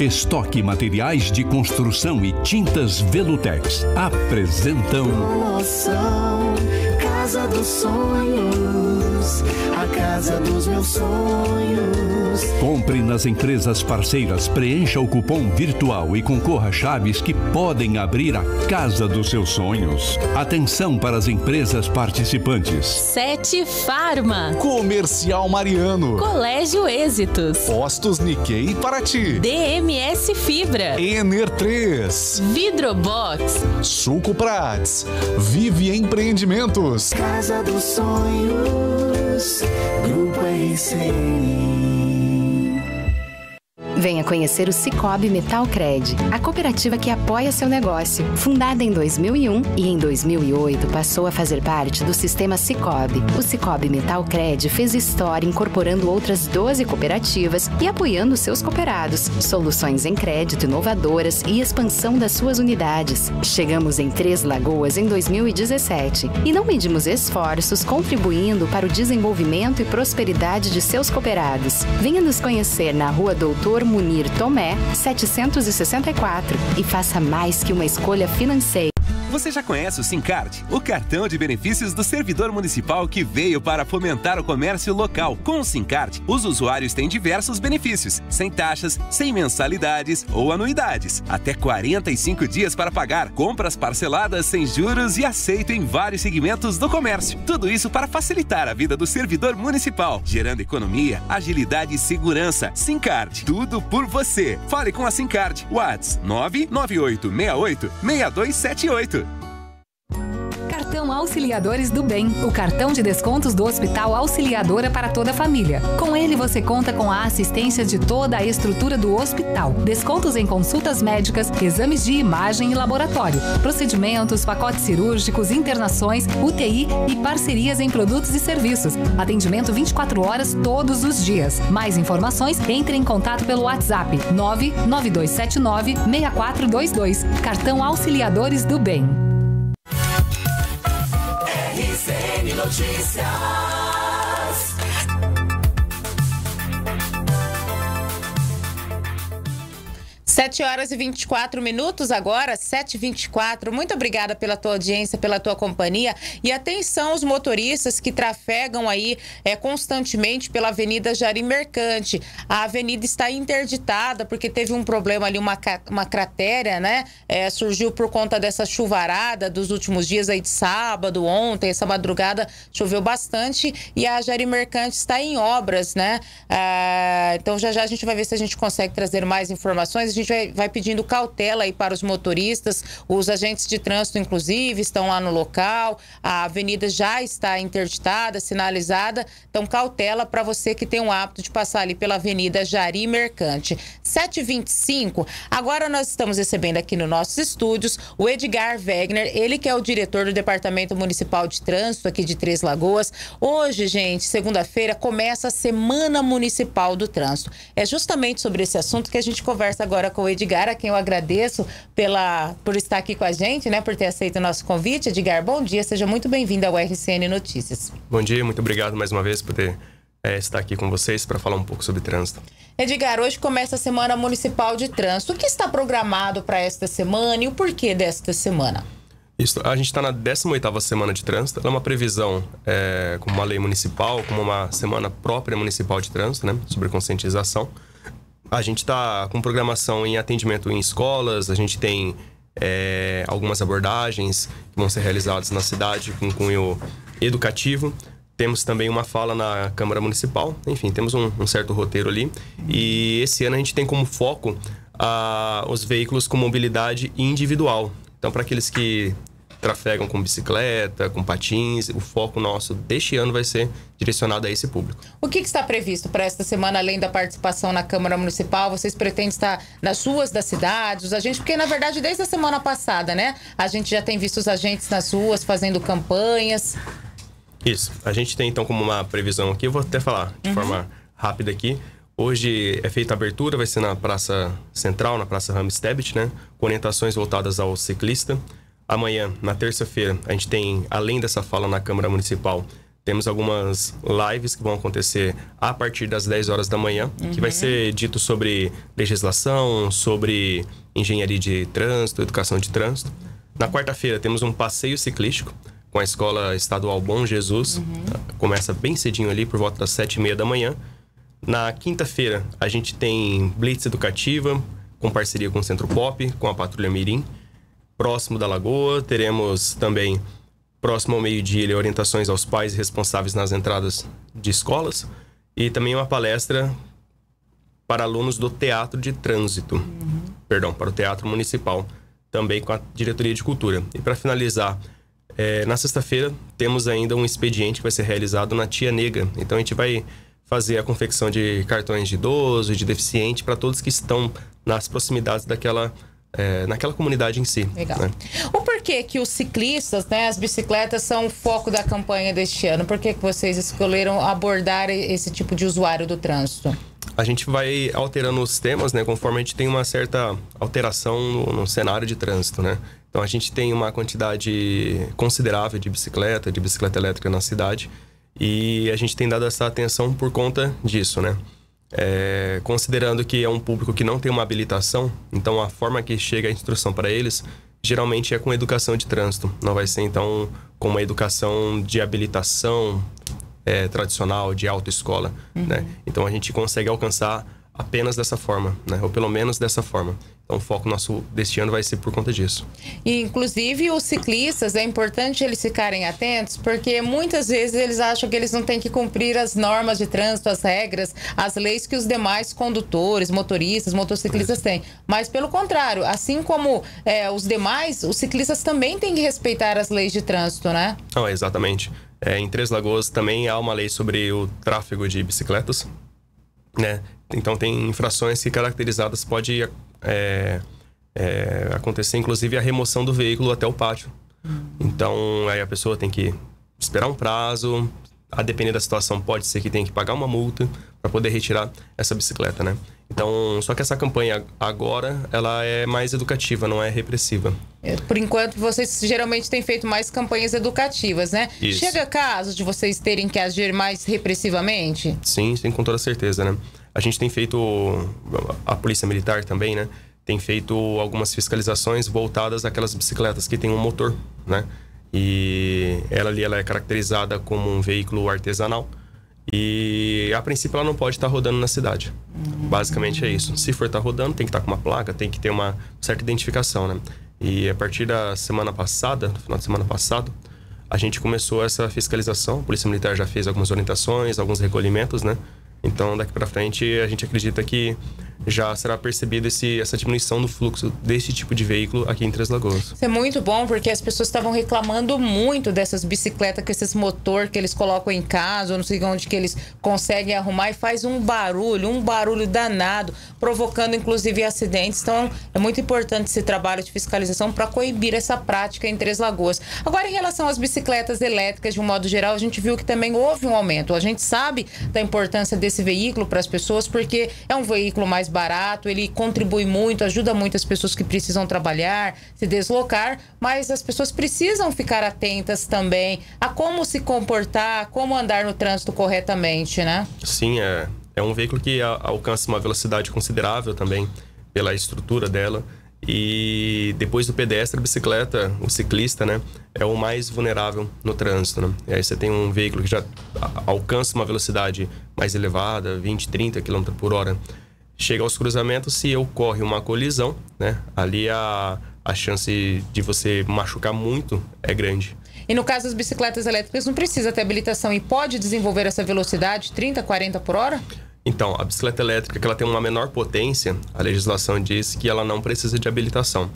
Estoque Materiais de Construção e Tintas Velutex apresentam. Casa dos Sonhos, a casa dos meus sonhos. Compre nas empresas parceiras, preencha o cupom virtual e concorra a chaves que podem abrir a casa dos seus sonhos. Atenção para as empresas participantes: Sete Farma, Comercial Mariano, Colégio Êxitos, Postos Nikkei Paraty, DMS Fibra, Ener 3, Vidrobox, Suco Prats, Vive Empreendimentos. Casa dos Sonhos, Grupo RCN. Venha conhecer o Cicobi Metalcred, a cooperativa que apoia seu negócio. Fundada em 2001 e em 2008 passou a fazer parte do sistema Cicobi. O Cicobi Metalcred fez história incorporando outras 12 cooperativas e apoiando seus cooperados. Soluções em crédito inovadoras e expansão das suas unidades. Chegamos em Três Lagoas em 2017 e não medimos esforços contribuindo para o desenvolvimento e prosperidade de seus cooperados. Venha nos conhecer na rua Doutor Munir Tomé, 764 e faça mais que uma escolha financeira. Você já conhece o Sincard, o cartão de benefícios do servidor municipal que veio para fomentar o comércio local. Com o Sincard, os usuários têm diversos benefícios, sem taxas, sem mensalidades ou anuidades, até 45 dias para pagar, compras parceladas sem juros e aceito em vários segmentos do comércio. Tudo isso para facilitar a vida do servidor municipal, gerando economia, agilidade e segurança. Sincard, tudo por você. Fale com a Sincard. WhatsApp 99868 6278. Cartão Auxiliadores do Bem, o cartão de descontos do Hospital Auxiliadora para toda a família. Com ele você conta com a assistência de toda a estrutura do hospital. Descontos em consultas médicas, exames de imagem e laboratório, procedimentos, pacotes cirúrgicos, internações, UTI e parcerias em produtos e serviços. Atendimento 24 horas todos os dias. Mais informações, entre em contato pelo WhatsApp 99279 6422. Cartão Auxiliadores do Bem. Notícias. Sete horas e 24 minutos agora, 7 e 24 Muito obrigada pela tua audiência, pela tua companhia. E atenção os motoristas que trafegam aí é, constantemente pela Avenida Jari Mercante. A avenida está interditada porque teve um problema ali, uma, uma cratera, né? É, surgiu por conta dessa chuvarada dos últimos dias aí de sábado, ontem, essa madrugada choveu bastante e a Jari Mercante está em obras, né? Ah, então já já a gente vai ver se a gente consegue trazer mais informações. A gente vai, pedindo cautela aí para os motoristas, os agentes de trânsito, inclusive, estão lá no local. A avenida já está interditada, sinalizada. Então, cautela para você que tem o hábito de passar ali pela Avenida Jari Mercante. 7h25. Agora nós estamos recebendo aqui nos nossos estúdios o Edgar Wegner, ele que é o diretor do Departamento Municipal de Trânsito aqui de Três Lagoas. Hoje, gente, segunda-feira, começa a Semana Municipal do Trânsito. É justamente sobre esse assunto que a gente conversa agora com o Edgar, a quem eu agradeço pela, por estar aqui com a gente, né? Por ter aceito o nosso convite. Edgar, bom dia, seja muito bem-vindo ao RCN Notícias. Bom dia, muito obrigado mais uma vez por ter eh, estar aqui com vocês para falar um pouco sobre trânsito. Edgar, hoje começa a Semana Municipal de Trânsito. O que está programado para esta semana e o porquê desta semana? Isso, a gente está na 18ª semana de trânsito. Ela é uma previsão eh, como uma lei municipal, como uma semana própria municipal de trânsito, né, sobre conscientização. A gente está com programação em atendimento em escolas, a gente tem eh, algumas abordagens que vão ser realizadas na cidade com cunho educativo. Temos também uma fala na Câmara Municipal, enfim, temos um, um certo roteiro ali. E esse ano a gente tem como foco ah, os veículos com mobilidade individual. Então, para aqueles que trafegam com bicicleta, com patins, o foco nosso deste ano vai ser direcionado a esse público. O que, que está previsto para esta semana, além da participação na Câmara Municipal? Vocês pretendem estar nas ruas das cidades, os agentes? Porque, na verdade, desde a semana passada, né? A gente já tem visto os agentes nas ruas fazendo campanhas. Isso. A gente tem então como uma previsão aqui, eu vou até falar de Uhum. forma rápida aqui. Hoje é feita a abertura, vai ser na Praça Central, na Praça Ramos Tebet, né? Com orientações voltadas ao ciclista. Amanhã, na terça-feira, a gente tem, além dessa fala na Câmara Municipal, temos algumas lives que vão acontecer a partir das 10 horas da manhã, que vai Uhum. ser dito sobre legislação, sobre engenharia de trânsito, educação de trânsito. Na quarta-feira temos um passeio ciclístico com a Escola Estadual Bom Jesus. Começa bem cedinho ali, por volta das sete e meia da manhã. Na quinta-feira, a gente tem Blitz Educativa, com parceria com o Centro Pop, com a Patrulha Mirim. Próximo da Lagoa, teremos também, próximo ao meio-dia, orientações aos pais responsáveis nas entradas de escolas. E também uma palestra para alunos do Teatro de Trânsito. Perdão, para o Teatro Municipal, também com a Diretoria de Cultura. E para finalizar, eh, na sexta-feira temos ainda um expediente que vai ser realizado na Tia Negra. Então a gente vai fazer a confecção de cartões de idoso e de deficiente para todos que estão nas proximidades daquela é, naquela comunidade em si. Legal. né? O porquê que os ciclistas, né, as bicicletas são o foco da campanha deste ano? Por que, que vocês escolheram abordar esse tipo de usuário do trânsito? A gente vai alterando os temas, né, conforme a gente tem uma certa alteração no, no cenário de trânsito, né? Então a gente tem uma quantidade considerável de bicicleta, de bicicleta elétrica na cidade e a gente tem dado essa atenção por conta disso, né? É, considerando que é um público que não tem uma habilitação, então a forma que chega a instrução para eles geralmente é com educação de trânsito. Não vai ser então com uma educação de habilitação é, tradicional, de autoescola, né? Então a gente consegue alcançar apenas dessa forma, né? Ou pelo menos dessa forma. Então o foco nosso deste ano vai ser por conta disso. E, inclusive, os ciclistas, é importante eles ficarem atentos, porque muitas vezes eles acham que eles não têm que cumprir as normas de trânsito, as regras, as leis que os demais condutores, motoristas, motociclistas têm. Mas, pelo contrário, assim como é, os demais, os ciclistas também têm que respeitar as leis de trânsito, né? Não, exatamente. É, em Três Lagoas também há uma lei sobre o tráfego de bicicletas, né? Então tem infrações que caracterizadas pode é, é, acontecer, inclusive a remoção do veículo até o pátio. Então aí a pessoa tem que esperar um prazo, a depender da situação pode ser que tenha que pagar uma multa para poder retirar essa bicicleta, né? Então, só que essa campanha agora ela é mais educativa, não é repressiva. É, Por enquanto, vocês geralmente têm feito mais campanhas educativas, né? Isso. Chega casos de vocês terem que agir mais repressivamente? Sim, sim, com toda certeza, né? A gente tem feito, a Polícia Militar também, né? Tem feito algumas fiscalizações voltadas àquelas bicicletas que tem um motor, né? E ela ali ela é caracterizada como um veículo artesanal. E a princípio ela não pode estar rodando na cidade. Basicamente é isso. Se for estar rodando, tem que estar com uma placa, tem que ter uma certa identificação, né? E a partir da semana passada, no final de semana passado, a gente começou essa fiscalização. A Polícia Militar já fez algumas orientações, alguns recolhimentos, né? Então, daqui para frente, a gente acredita que já será percebida essa diminuição no fluxo desse tipo de veículo aqui em Três Lagoas. Isso é muito bom, porque as pessoas estavam reclamando muito dessas bicicletas com esses motor que eles colocam em casa, ou não sei onde que eles conseguem arrumar e faz um barulho, um barulho danado, provocando inclusive acidentes. Então, é muito importante esse trabalho de fiscalização para coibir essa prática em Três Lagoas. Agora, em relação às bicicletas elétricas, de um modo geral, a gente viu que também houve um aumento. A gente sabe da importância desse veículo para as pessoas, porque é um veículo mais barato, ele contribui muito, ajuda muitas pessoas que precisam trabalhar, se deslocar, mas as pessoas precisam ficar atentas também a como se comportar, como andar no trânsito corretamente, né? Sim, é, é um veículo que alcança uma velocidade considerável também pela estrutura dela. E depois do pedestre, a bicicleta, o ciclista, né, é o mais vulnerável no trânsito, né? E aí você tem um veículo que já alcança uma velocidade mais elevada, 20, 30 km por hora. Chega aos cruzamentos, se ocorre uma colisão, né, ali a, a chance de você machucar muito é grande. E no caso das bicicletas elétricas, não precisa ter habilitação e pode desenvolver essa velocidade 30, 40 por hora? Então, a bicicleta elétrica, que ela tem uma menor potência, a legislação diz que ela não precisa de habilitação.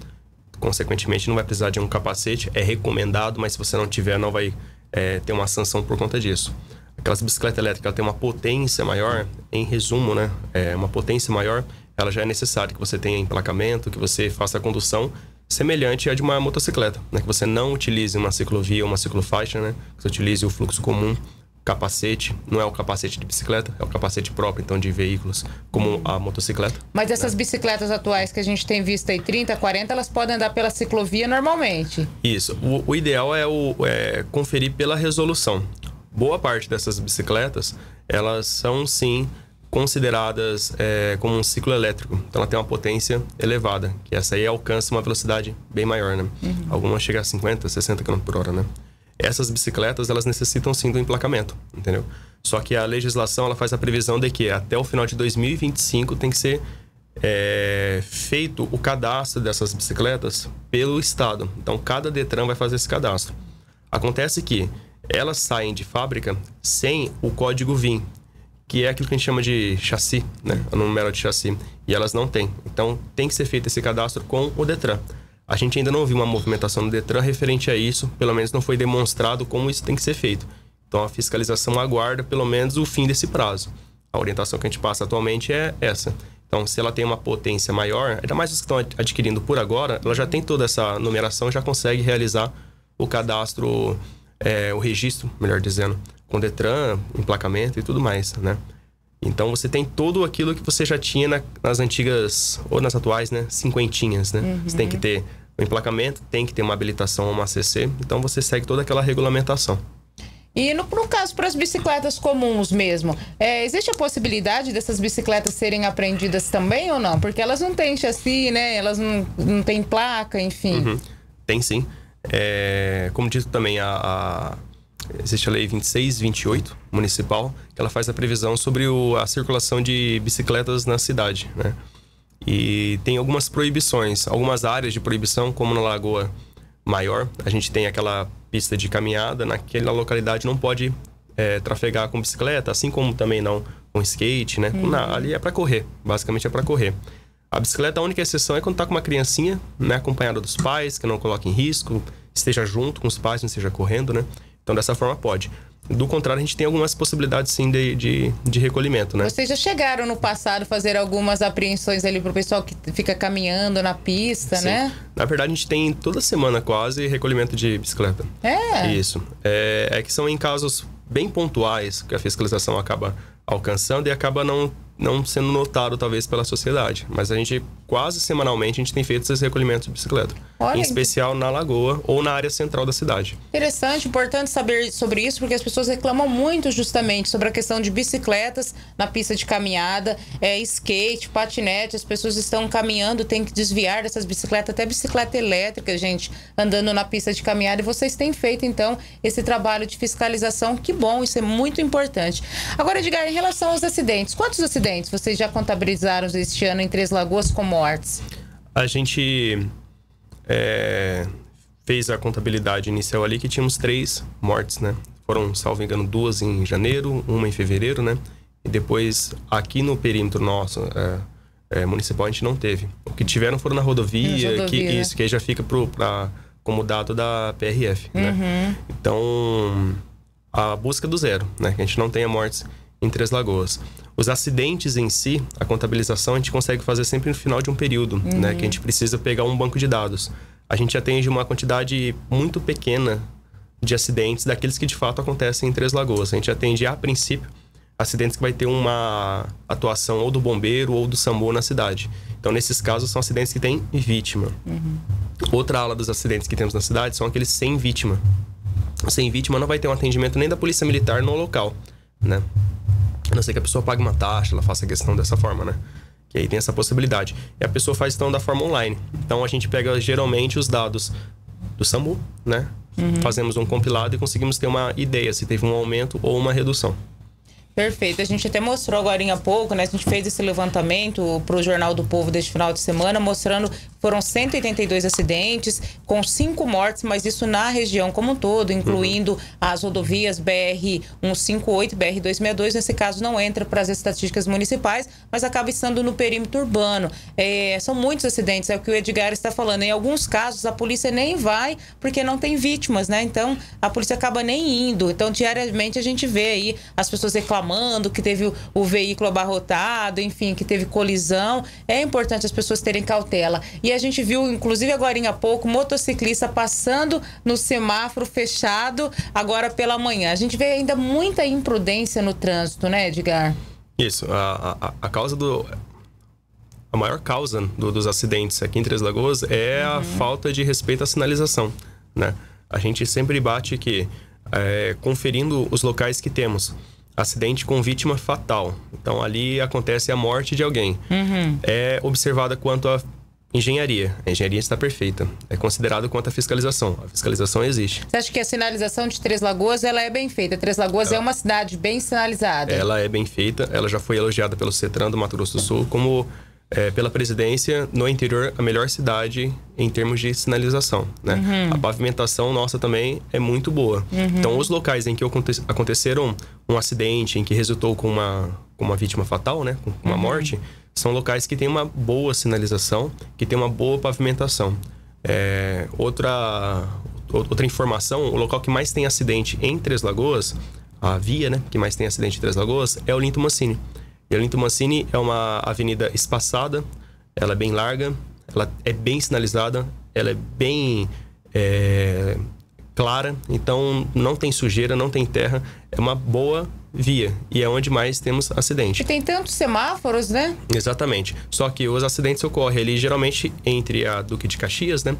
Consequentemente, não vai precisar de um capacete. É recomendado, mas se você não tiver, não vai é, ter uma sanção por conta disso. Aquelas bicicletas elétricas, ela tem uma potência maior, em resumo, né? É, uma potência maior, ela já é necessário que você tenha emplacamento, que você faça a condução semelhante à de uma motocicleta, né? Que você não utilize uma ciclovia ou uma ciclofaixa, né? Que você utilize o fluxo comum, capacete, não é o capacete de bicicleta, é o capacete próprio, então, de veículos, como a motocicleta. Mas essas bicicletas atuais que a gente tem visto aí, 30, 40, elas podem andar pela ciclovia normalmente. Isso. O, o ideal é, o, é conferir pela resolução. Boa parte dessas bicicletas, elas são sim consideradas é, como um ciclo elétrico. Então ela tem uma potência elevada, que essa aí alcança uma velocidade bem maior, né? Algumas chegam a 50, 60 km por hora, né? Essas bicicletas, elas necessitam sim do emplacamento, entendeu? Só que a legislação, ela faz a previsão de que até o final de 2025 tem que ser é, feito o cadastro dessas bicicletas pelo Estado. Então, cada Detran vai fazer esse cadastro. Acontece que elas saem de fábrica sem o código VIN, que é aquilo que a gente chama de chassi, né? O número de chassi. E elas não têm. Então, tem que ser feito esse cadastro com o Detran. A gente ainda não viu uma movimentação do Detran referente a isso, pelo menos não foi demonstrado como isso tem que ser feito. Então a fiscalização aguarda pelo menos o fim desse prazo. A orientação que a gente passa atualmente é essa. Então, se ela tem uma potência maior, ainda mais os que estão adquirindo por agora, ela já tem toda essa numeração, já consegue realizar o cadastro, é, o registro, melhor dizendo, com Detran, emplacamento e tudo mais, né? Então você tem tudo aquilo que você já tinha na, nas antigas, ou nas atuais, né? Cinquentinhas, né? Uhum. Você tem que ter o emplacamento, tem que ter uma habilitação, uma ACC. Então você segue toda aquela regulamentação. E no, no caso, para as bicicletas comuns mesmo, é, existe a possibilidade dessas bicicletas serem apreendidas também ou não? Porque elas não têm chassi, né? Elas não, não têm placa, enfim. Uhum. Tem sim. É, como dito também, a, a, existe a Lei 2628 municipal, que ela faz a previsão sobre o, a circulação de bicicletas na cidade, né? E tem algumas proibições, algumas áreas de proibição, como na Lagoa Maior, a gente tem aquela pista de caminhada, naquela localidade não pode é, trafegar com bicicleta, assim como também não com skate, né? Na- ali é para correr, basicamente é para correr. A bicicleta, a única exceção é quando tá com uma criancinha, né, acompanhada dos pais, que não coloque em risco, esteja junto com os pais, não esteja correndo, né? Então, dessa forma, pode. Do contrário, a gente tem algumas possibilidades, sim, de, de, de recolhimento, né? Vocês já chegaram no passado a fazer algumas apreensões ali pro pessoal que fica caminhando na pista, Sim. né? Na verdade, a gente tem toda semana quase recolhimento de bicicleta. É. Isso. É, é que são em casos bem pontuais que a fiscalização acaba alcançando e acaba não, não sendo notado, talvez, pela sociedade. Mas a gente, quase semanalmente, a gente tem feito esses recolhimentos de bicicleta. Olha, em especial na Lagoa ou na área central da cidade. Interessante, importante saber sobre isso, porque as pessoas reclamam muito justamente sobre a questão de bicicletas na pista de caminhada, é, skate, patinete, as pessoas estão caminhando, tem que desviar dessas bicicletas, até bicicleta elétrica, gente, andando na pista de caminhada. E vocês têm feito, então, esse trabalho de fiscalização. Que bom, isso é muito importante. Agora, Edgar, em relação aos acidentes, quantos acidentes vocês já contabilizaram este ano em Três Lagoas com mortes? A gente é, fez a contabilidade inicial ali que tínhamos três mortes, né? Foram, salvo engano, duas em janeiro, uma em fevereiro, né? E depois, aqui no perímetro nosso, é, é, municipal, a gente não teve. O que tiveram foram na rodovia, Nas rodovias, que, né? isso, que aí já fica pro, pra, como dado da PRF, né? Uhum. Então, a busca do zero, né? Que a gente não tenha mortes em Três Lagoas. Os acidentes em si, a contabilização a gente consegue fazer sempre no final de um período, Uhum. né? Que a gente precisa pegar um banco de dados. A gente atende uma quantidade muito pequena de acidentes daqueles que de fato acontecem em Três Lagoas. A gente atende, a princípio, acidentes que vai ter uma atuação ou do bombeiro ou do SAMU na cidade. Então, nesses casos, são acidentes que têm vítima. Outra ala dos acidentes que temos na cidade são aqueles sem vítima. Sem vítima não vai ter um atendimento nem da polícia militar no local, né? A não ser que a pessoa pague uma taxa, ela faça a questão dessa forma, né? Que aí tem essa possibilidade. E a pessoa faz então da forma online. Então a gente pega geralmente os dados do SAMU, né? Uhum. Fazemos um compilado e conseguimos ter uma ideia se teve um aumento ou uma redução. Perfeito. A gente até mostrou agora há pouco, né? A gente fez esse levantamento para o Jornal do Povo deste final de semana, mostrando foram 182 acidentes, com cinco mortes, mas isso na região como um todo, incluindo as rodovias BR-158 e BR-262. Nesse caso, não entra para as estatísticas municipais, mas acaba estando no perímetro urbano. É, são muitos acidentes, é o que o Edgar está falando. Em alguns casos, a polícia nem vai porque não tem vítimas, né? Então, a polícia acaba nem indo. Então, diariamente, a gente vê aí as pessoas reclamando que teve o, o veículo abarrotado, enfim, que teve colisão. É importante as pessoas terem cautela. E a gente viu, inclusive agora há pouco, motociclista passando no semáforo fechado agora pela manhã. A gente vê ainda muita imprudência no trânsito, né, Edgar? Isso, a, a, a causa do. A maior causa do- dos acidentes aqui em Três Lagoas é a falta de respeito à sinalização, né? A gente sempre bate que, é, conferindo os locais que temos, acidente com vítima fatal. Então, ali acontece a morte de alguém. Uhum. É observada quanto à engenharia. A engenharia está perfeita. É considerado quanto à fiscalização. A fiscalização existe. Você acha que a sinalização de Três Lagoas ela é bem feita? Três Lagoas é uma cidade bem sinalizada. Ela é bem feita, ela já foi elogiada pelo CETRAN do Mato Grosso do Sul como é, pela presidência no interior a melhor cidade em termos de sinalização, né? Uhum. A pavimentação nossa também é muito boa. Uhum. Então os locais em que aconte- aconteceram um acidente em que resultou com uma com uma vítima fatal, né, com uma Uhum. morte, são locais que têm uma boa sinalização, que tem uma boa pavimentação. É, outra outra informação, o local que mais tem acidente em Três Lagoas, a via, né, que mais tem acidente em Três Lagoas, é o Linto Mancini. E o Linto Mancini é uma avenida espaçada, ela é bem larga, ela é bem sinalizada, ela é bem é, clara, então não tem sujeira, não tem terra, é uma boa via e é onde mais temos acidente. E tem tantos semáforos, né? Exatamente. Só que os acidentes ocorrem ali geralmente entre a Duque de Caxias, né?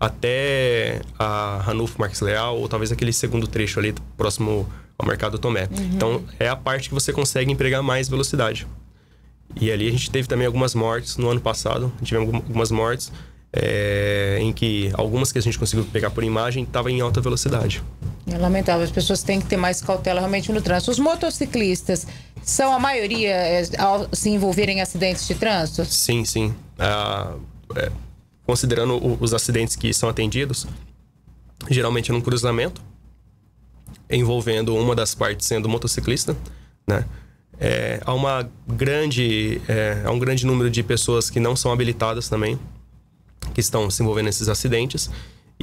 Até a Ranulfo Marques Leal, ou talvez aquele segundo trecho ali próximo ao Mercado Tomé. Uhum. Então é a parte que você consegue empregar mais velocidade. E ali a gente teve também algumas mortes no ano passado, tivemos algumas mortes é, em que algumas que a gente conseguiu pegar por imagem estavam em alta velocidade. É lamentável, as pessoas têm que ter mais cautela realmente no trânsito. Os motociclistas são a maioria é, ao se envolverem em acidentes de trânsito? Sim, sim. Ah, é, considerando o- os acidentes que são atendidos, geralmente num cruzamento, envolvendo uma das partes sendo motociclista, né? É, há uma grande, é, há um grande número de pessoas que não são habilitadas também, que estão se envolvendo nesses acidentes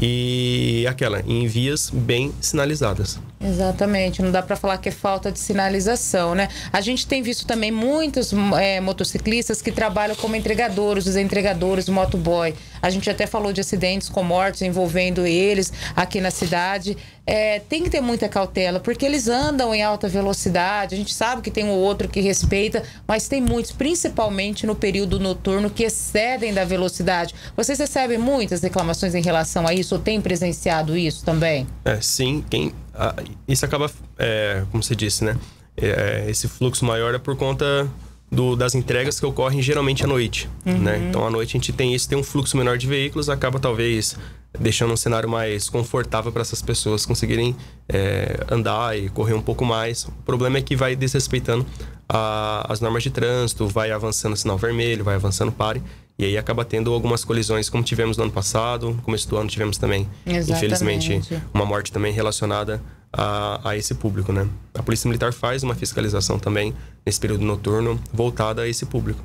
e aquela em vias bem sinalizadas. Exatamente, não dá para falar que é falta de sinalização, né? A gente tem visto também muitos é, motociclistas que trabalham como entregadores, os entregadores, o motoboy. A gente até falou de acidentes com mortes envolvendo eles aqui na cidade. É, tem que ter muita cautela, porque eles andam em alta velocidade. A gente sabe que tem um ou outro que respeita, mas tem muitos, principalmente no período noturno, que excedem da velocidade. Vocês recebem muitas reclamações em relação a isso ou têm presenciado isso também? É, sim, quem, ah, isso acaba, é, como você disse, né? É, esse fluxo maior é por conta do- das entregas que ocorrem geralmente à noite, Uhum. né? Então à noite a gente tem isso, tem um fluxo menor de veículos, acaba talvez deixando um cenário mais confortável para essas pessoas conseguirem é, andar e correr um pouco mais. O problema é que vai desrespeitando a- as normas de trânsito, vai avançando sinal vermelho, vai avançando pare. E aí acaba tendo algumas colisões, como tivemos no ano passado, no começo do ano tivemos também, Exatamente. infelizmente, uma morte também relacionada a, a esse público, né? A Polícia Militar faz uma fiscalização também nesse período noturno voltada a esse público.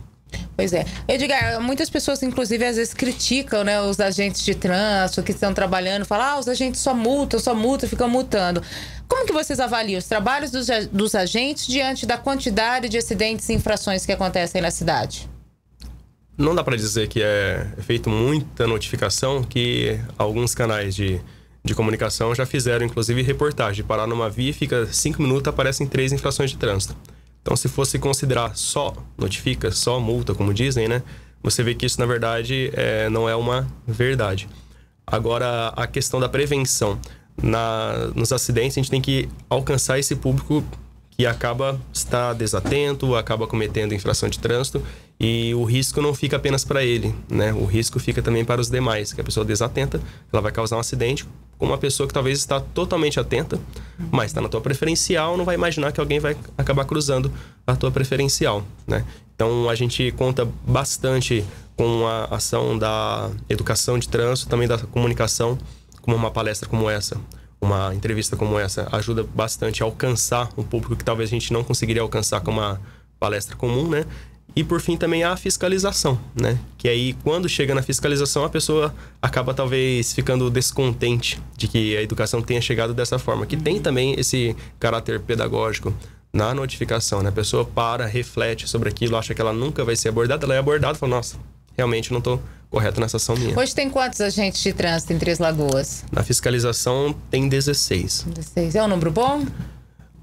Pois é. Edgar, muitas pessoas, inclusive, às vezes criticam né, os agentes de trânsito que estão trabalhando, falam, ah, os agentes só multam, só multam, ficam multando. Como que vocês avaliam os trabalhos dos, dos agentes diante da quantidade de acidentes e infrações que acontecem na cidade? Não dá para dizer que é feito muita notificação, que alguns canais de, de comunicação já fizeram, inclusive, reportagem. Parar numa via, fica cinco minutos, aparecem três infrações de trânsito. Então, se fosse considerar só notifica, só multa, como dizem, né? Você vê que isso, na verdade, é, não é uma verdade. Agora, a questão da prevenção. Na, nos acidentes, a gente tem que alcançar esse público que acaba está desatento, acaba cometendo infração de trânsito e o risco não fica apenas para ele, né? O risco fica também para os demais, que a pessoa desatenta, ela vai causar um acidente com uma pessoa que talvez está totalmente atenta, mas está na tua preferencial, não vai imaginar que alguém vai acabar cruzando a tua preferencial, né? Então a gente conta bastante com a ação da educação de trânsito, também da comunicação, como uma palestra como essa, uma entrevista como essa ajuda bastante a alcançar um público que talvez a gente não conseguiria alcançar com uma palestra comum, né? E por fim também a fiscalização, né? Que aí quando chega na fiscalização a pessoa acaba talvez ficando descontente de que a educação tenha chegado dessa forma, que tem também esse caráter pedagógico na notificação, né? A pessoa para, reflete sobre aquilo, acha que ela nunca vai ser abordada, ela é abordada e fala, nossa, realmente não estou correto nessa ação minha. Hoje tem quantos agentes de trânsito em Três Lagoas? Na fiscalização tem 16. 16. É um número bom?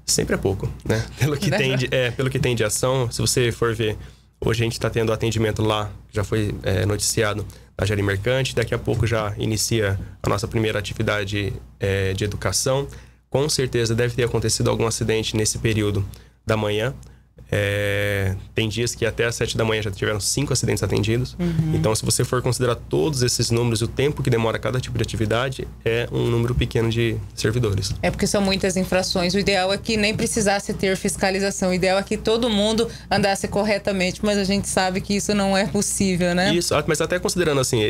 Sempre é pouco, né? Pelo que, tem de, é, pelo que tem de ação, se você for ver, hoje a gente está tendo atendimento lá, já foi é, noticiado na Jari Mercante, daqui a pouco já inicia a nossa primeira atividade é, de educação. Com certeza deve ter acontecido algum acidente nesse período da manhã. É, tem dias que até às 7 da manhã já tiveram cinco acidentes atendidos. Uhum. Então, se você for considerar todos esses números, o tempo que demora cada tipo de atividade, é um número pequeno de servidores. É porque são muitas infrações. O ideal é que nem precisasse ter fiscalização. O ideal é que todo mundo andasse corretamente, mas a gente sabe que isso não é possível, né? Isso, ah, mas até considerando assim,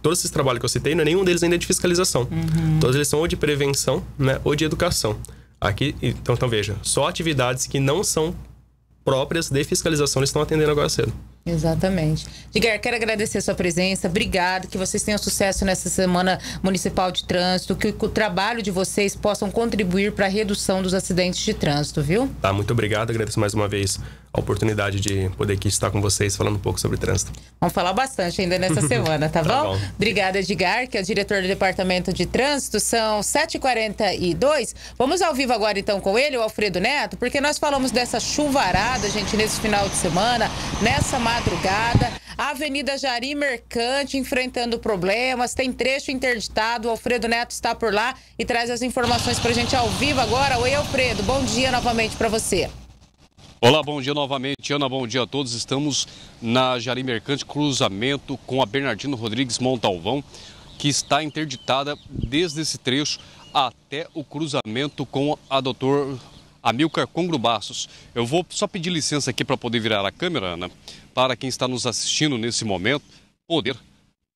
todos esses trabalhos que eu citei, é nenhum deles ainda é de fiscalização. Uhum. Todos eles são ou de prevenção, né, ou de educação. Aqui, então, então veja, só atividades que não são próprias de fiscalização eles estão atendendo agora cedo. Exatamente. Digar, quero agradecer a sua presença. Obrigado. Que vocês tenham sucesso nessa semana municipal de trânsito. Que o trabalho de vocês possam contribuir para a redução dos acidentes de trânsito, viu? Tá, muito obrigado. Agradeço mais uma vez a oportunidade de poder aqui estar com vocês falando um pouco sobre trânsito. Vamos falar bastante ainda nessa semana, tá, Tá bom? bom. Obrigada, Edgar, que é o diretor do Departamento de Trânsito. São 7h42. Vamos ao vivo agora, então, com ele, o Alfredo Neto, porque nós falamos dessa chuvarada, gente, nesse final de semana, nessa madrugada. A Avenida Jari Mercante enfrentando problemas, tem trecho interditado. O Alfredo Neto está por lá e traz as informações pra gente ao vivo agora. Oi, Alfredo, bom dia novamente pra você. Olá, bom dia novamente, Ana, bom dia a todos. Estamos na Jari Mercante, cruzamento com a Bernardino Rodrigues Montalvão, que está interditada desde esse trecho até o cruzamento com a doutor Amilcar Congrubaços. Eu vou só pedir licença aqui para poder virar a câmera, Ana, para quem está nos assistindo nesse momento poder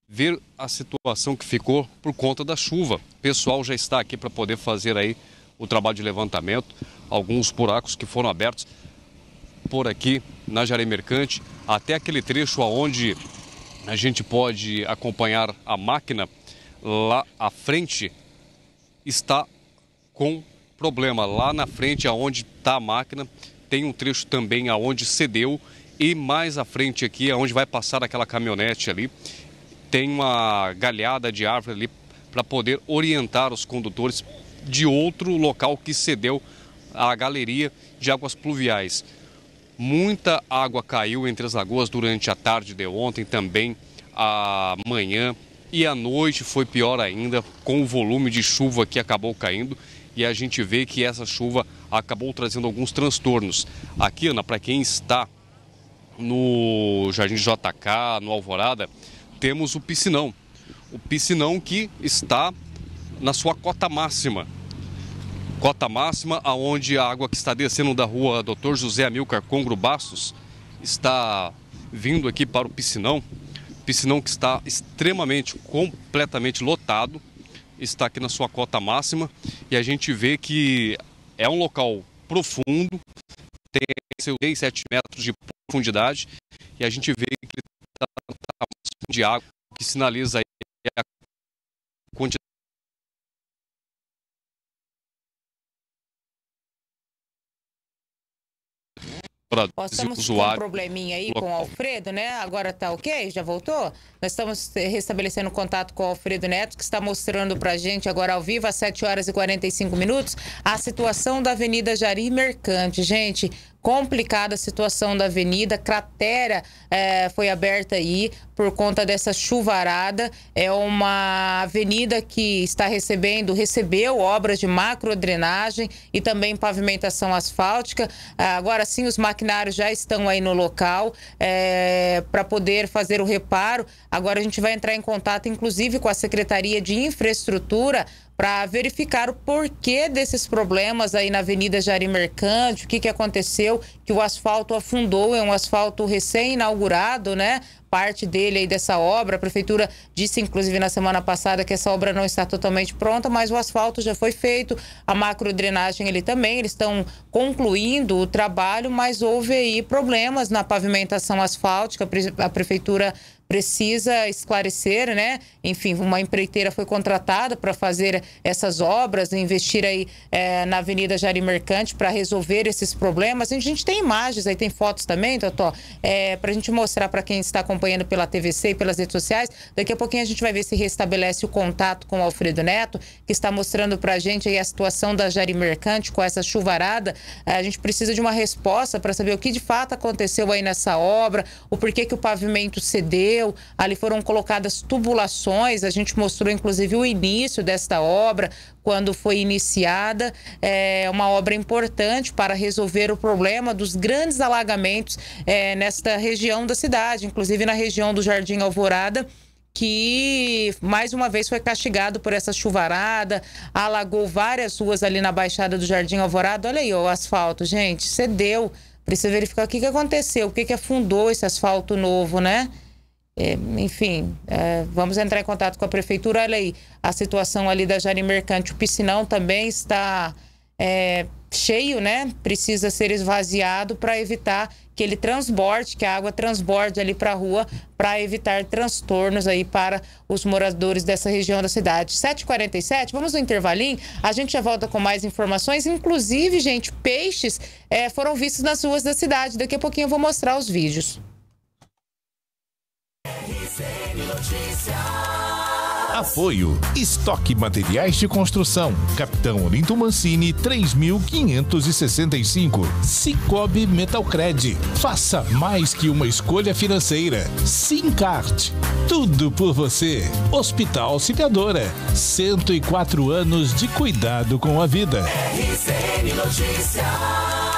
ver a situação que ficou por conta da chuva. O pessoal já está aqui para poder fazer aí o trabalho de levantamento, alguns buracos que foram abertos por aqui na Jaré Mercante, até aquele trecho aonde a gente pode acompanhar a máquina lá à frente está com problema. Lá na frente aonde está a máquina tem um trecho também aonde cedeu e mais à frente aqui aonde vai passar aquela caminhonete ali tem uma galhada de árvore ali para poder orientar os condutores de outro local que cedeu à galeria de águas pluviais. Muita água caiu entre as lagoas durante a tarde de ontem, também a manhã e à noite foi pior ainda, com o volume de chuva que acabou caindo. E a gente vê que essa chuva acabou trazendo alguns transtornos. Aqui, Ana, para quem está no Jardim JK, no Alvorada, temos o piscinão. O piscinão que está na sua cota máxima. Cota máxima, aonde a água que está descendo da rua Dr. José Amilcar Congro Bastos está vindo aqui para o piscinão. Piscinão que está extremamente, completamente lotado, está aqui na sua cota máxima e a gente vê que é um local profundo, tem seus 6, 7 metros de profundidade e a gente vê que ele está no máximo de água, que sinaliza a quantidade Estamos com um probleminha aí com o Alfredo, né? Agora tá ok? Já voltou? Nós estamos restabelecendo contato com o Alfredo Neto, que está mostrando pra gente agora ao vivo, às 7 horas e 45 minutos, a situação da Avenida Jari Mercante. Gente, complicada a situação da avenida, cratera eh, foi aberta aí por conta dessa chuvarada. É uma avenida que está recebendo, recebeu obras de macrodrenagem e também pavimentação asfáltica. Ah, Agora sim, os maquinários já estão aí no local para poder fazer o reparo. Agora a gente vai entrar em contato, inclusive, com a Secretaria de Infraestrutura para verificar o porquê desses problemas aí na Avenida Jari Mercante, o que, que aconteceu, que o asfalto afundou, é um asfalto recém-inaugurado, né? Parte dele aí dessa obra. A prefeitura disse, inclusive, na semana passada que essa obra não está totalmente pronta, mas o asfalto já foi feito, a macrodrenagem ele também, eles estão concluindo o trabalho, mas houve aí problemas na pavimentação asfáltica, a prefeitura precisa esclarecer, né? Enfim, uma empreiteira foi contratada para fazer essas obras, investir aí eh, na Avenida Jari Mercante para resolver esses problemas. A gente tem imagens, aí tem fotos também, Totó, é, para a gente mostrar para quem está acompanhando pela TVC e pelas redes sociais. Daqui a pouquinho a gente vai ver se restabelece o contato com o Alfredo Neto, que está mostrando para a gente aí a situação da Jari Mercante com essa chuvarada. Eh, A gente precisa de uma resposta para saber o que de fato aconteceu aí nessa obra, o porquê que o pavimento cedeu. Ali foram colocadas tubulações, a gente mostrou inclusive o início desta obra, quando foi iniciada. É uma obra importante para resolver o problema dos grandes alagamentos eh, nesta região da cidade, inclusive na região do Jardim Alvorada que mais uma vez foi castigado por essa chuvarada, alagou várias ruas ali na Baixada do Jardim Alvorada. Olha aí o asfalto, gente, cedeu. Precisa verificar o que, que aconteceu, o que, que afundou esse asfalto novo, né? É, enfim, é, vamos entrar em contato com a prefeitura. Olha aí, a situação ali da Jari Mercante. O piscinão também está é, cheio, né? Precisa ser esvaziado para evitar que ele transborde, que a água transborde ali para a rua, para evitar transtornos aí para os moradores dessa região da cidade. 7h47, vamos no intervalinho, a gente já volta com mais informações. Inclusive, gente, peixes é, foram vistos nas ruas da cidade. Daqui a pouquinho eu vou mostrar os vídeos. Apoio Estoque Materiais de Construção. Capitão Olinto Mancini 3565 Cicobi Metalcred Faça mais que uma escolha financeira. Sincart. Tudo por você. Hospital Auxiliadora 104 anos de cuidado com a vida. RCN Notícias.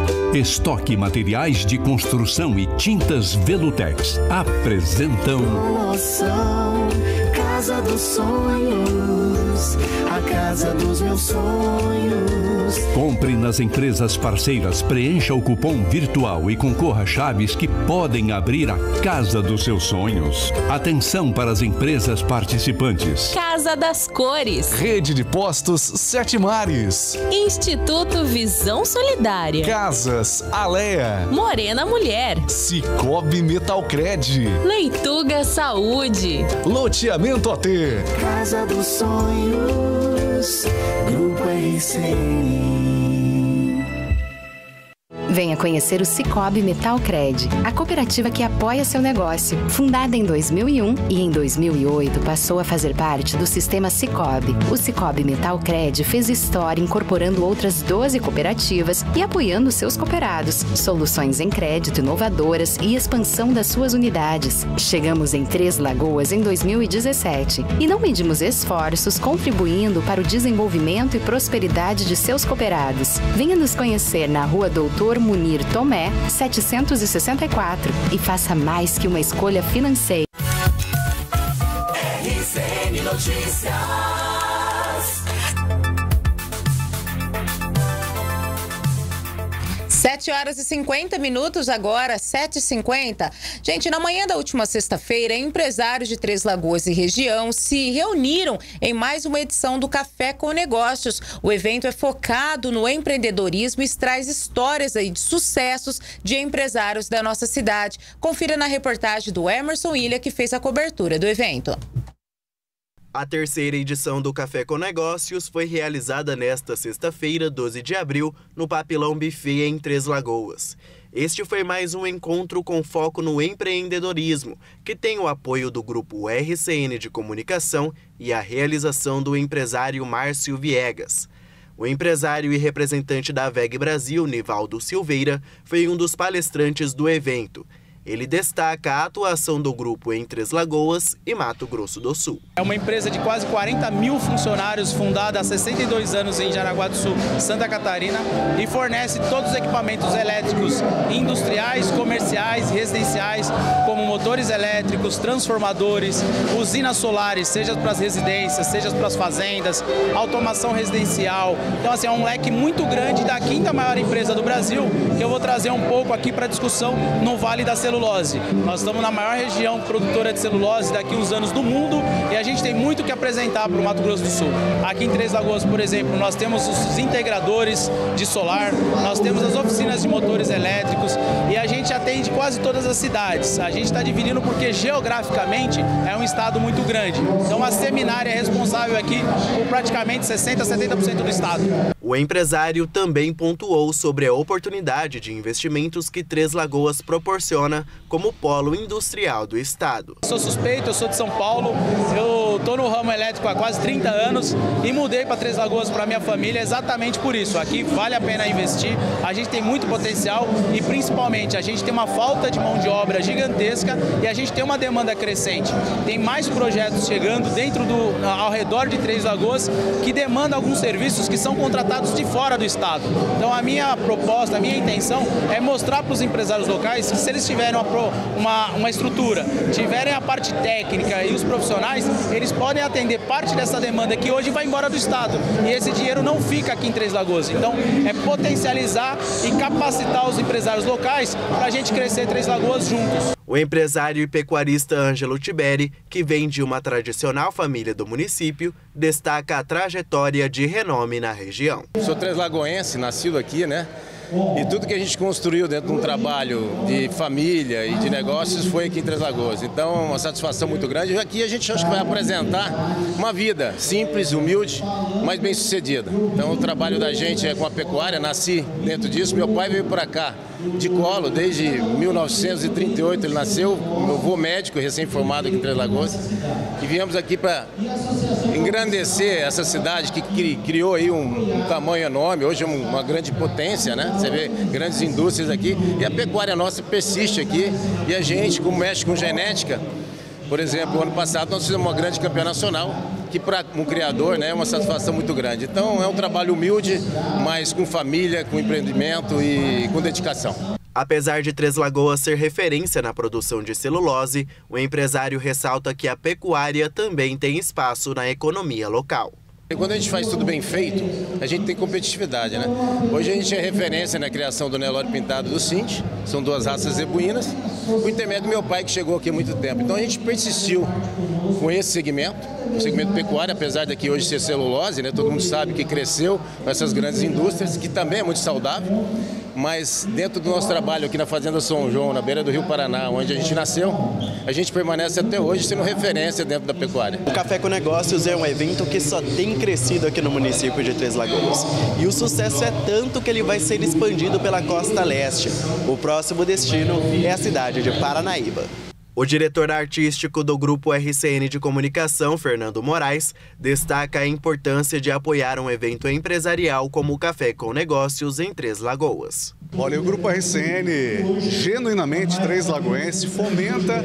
Estoque Materiais de Construção e Tintas Velutex apresentam Promoção, casa dos sonhos. A casa dos meus sonhos. Compre nas empresas parceiras, preencha o cupom virtual e concorra a chaves que podem abrir a casa dos seus sonhos. Atenção para as empresas participantes. Casa das Cores. Rede de Postos Sete Mares. Instituto Visão Solidária. Casas Alea. Morena Mulher. Cicobi Metalcred. Leituga Saúde. Loteamento AT. Casa dos sonhos. Grupo RCN. Venha conhecer o Cicobi Metalcred, a cooperativa que apoia seu negócio. Fundada em 2001 e em 2008 passou a fazer parte do sistema Cicobi. O Cicobi Metalcred fez história incorporando outras 12 cooperativas e apoiando seus cooperados. Soluções em crédito inovadoras e expansão das suas unidades. Chegamos em Três Lagoas em 2017 e não medimos esforços contribuindo para o desenvolvimento e prosperidade de seus cooperados. Venha nos conhecer na Rua Doutor Munir Tomé, 764 e faça mais que uma escolha financeira. 7 horas e 50 minutos agora, 7h50. Gente, na manhã da última sexta-feira, empresários de Três Lagoas e região se reuniram em mais uma edição do Café com Negócios. O evento é focado no empreendedorismo e traz histórias aí de sucessos de empresários da nossa cidade. Confira na reportagem do Emerson Ilha, que fez a cobertura do evento. A terceira edição do Café com Negócios foi realizada nesta sexta-feira, 12 de abril, no Papilão Buffet em Três Lagoas. Este foi mais um encontro com foco no empreendedorismo, que tem o apoio do grupo RCN de Comunicação e a realização do empresário Márcio Viegas. O empresário e representante da VEG Brasil, Nivaldo Silveira, foi um dos palestrantes do evento. Ele destaca a atuação do grupo em Três Lagoas e Mato Grosso do Sul. É uma empresa de quase 40 mil funcionários, fundada há 62 anos em Jaraguá do Sul, Santa Catarina, e fornece todos os equipamentos elétricos industriais, comerciais, residenciais, como motores elétricos, transformadores, usinas solares, seja para as residências, seja para as fazendas, automação residencial. Então, assim, é um leque muito grande da quinta maior empresa do Brasil, que eu vou trazer um pouco aqui para discussão no Vale da Selva celulose. Nós estamos na maior região produtora de celulose daqui uns anos do mundo e a gente tem muito que apresentar para o Mato Grosso do Sul. Aqui em Três Lagoas, por exemplo, nós temos os integradores de solar, nós temos as oficinas de motores elétricos e a gente atende quase todas as cidades. A gente está dividindo porque geograficamente é um estado muito grande. Então a Seminária é responsável aqui por praticamente 60 a 70% do estado. O empresário também pontuou sobre a oportunidade de investimentos que Três Lagoas proporciona como polo industrial do estado. Sou suspeito, eu sou de São Paulo, eu estou no ramo elétrico há quase 30 anos e mudei para Três Lagoas para minha família exatamente por isso. Aqui vale a pena investir, a gente tem muito potencial e principalmente a gente tem uma falta de mão de obra gigantesca e a gente tem uma demanda crescente. Tem mais projetos chegando dentro do ao redor de Três Lagoas que demandam alguns serviços que são contratados de fora do estado. Então a minha proposta, a minha intenção é mostrar para os empresários locais que se eles tiverem uma, uma, uma estrutura, tiverem a parte técnica e os profissionais, eles podem atender parte dessa demanda que hoje vai embora do estado. E esse dinheiro não fica aqui em Três Lagoas. Então é potencializar e capacitar os empresários locais para a gente crescer Três Lagoas juntos. O empresário e pecuarista Ângelo Tiberi, que vem de uma tradicional família do município, destaca a trajetória de renome na região. Sou três lagoense, nascido aqui, né? E tudo que a gente construiu dentro de um trabalho de família e de negócios foi aqui em Três Lagoas. Então, uma satisfação muito grande. Aqui a gente acho que vai apresentar uma vida simples, humilde, mas bem sucedida. Então, o trabalho da gente é com a pecuária, nasci dentro disso. Meu pai veio para cá de colo desde 1938, ele nasceu. Meu avô médico, recém-formado aqui em Três Lagoas. E viemos aqui para engrandecer essa cidade que criou aí um, um tamanho enorme. Hoje é uma grande potência, né? Você vê grandes indústrias aqui e a pecuária nossa persiste aqui. E a gente, como mexe com genética, por exemplo, ano passado nós fizemos uma grande campeã nacional, que para um criador né, é uma satisfação muito grande. Então é um trabalho humilde, mas com família, com empreendimento e com dedicação. Apesar de Três Lagoas ser referência na produção de celulose, o empresário ressalta que a pecuária também tem espaço na economia local. Quando a gente faz tudo bem feito, a gente tem competitividade, né? Hoje a gente é referência na criação do Nelore Pintado do Cinti, são duas raças zebuínas, por intermédio do meu pai que chegou aqui há muito tempo. Então a gente persistiu com esse segmento, o segmento pecuário, apesar daqui hoje ser celulose, né? Todo mundo sabe que cresceu com essas grandes indústrias, que também é muito saudável mas dentro do nosso trabalho aqui na Fazenda São João, na beira do Rio Paraná, onde a gente nasceu, a gente permanece até hoje sendo referência dentro da pecuária. O Café com Negócios é um evento que só tem crescido aqui no município de Três Lagoas. E o sucesso é tanto que ele vai ser expandido pela costa leste. O próximo destino é a cidade de Paranaíba. O diretor artístico do Grupo RCN de Comunicação, Fernando Moraes, destaca a importância de apoiar um evento empresarial como o Café com Negócios em Três Lagoas. Olha, o Grupo RCN, genuinamente Três Lagoense, fomenta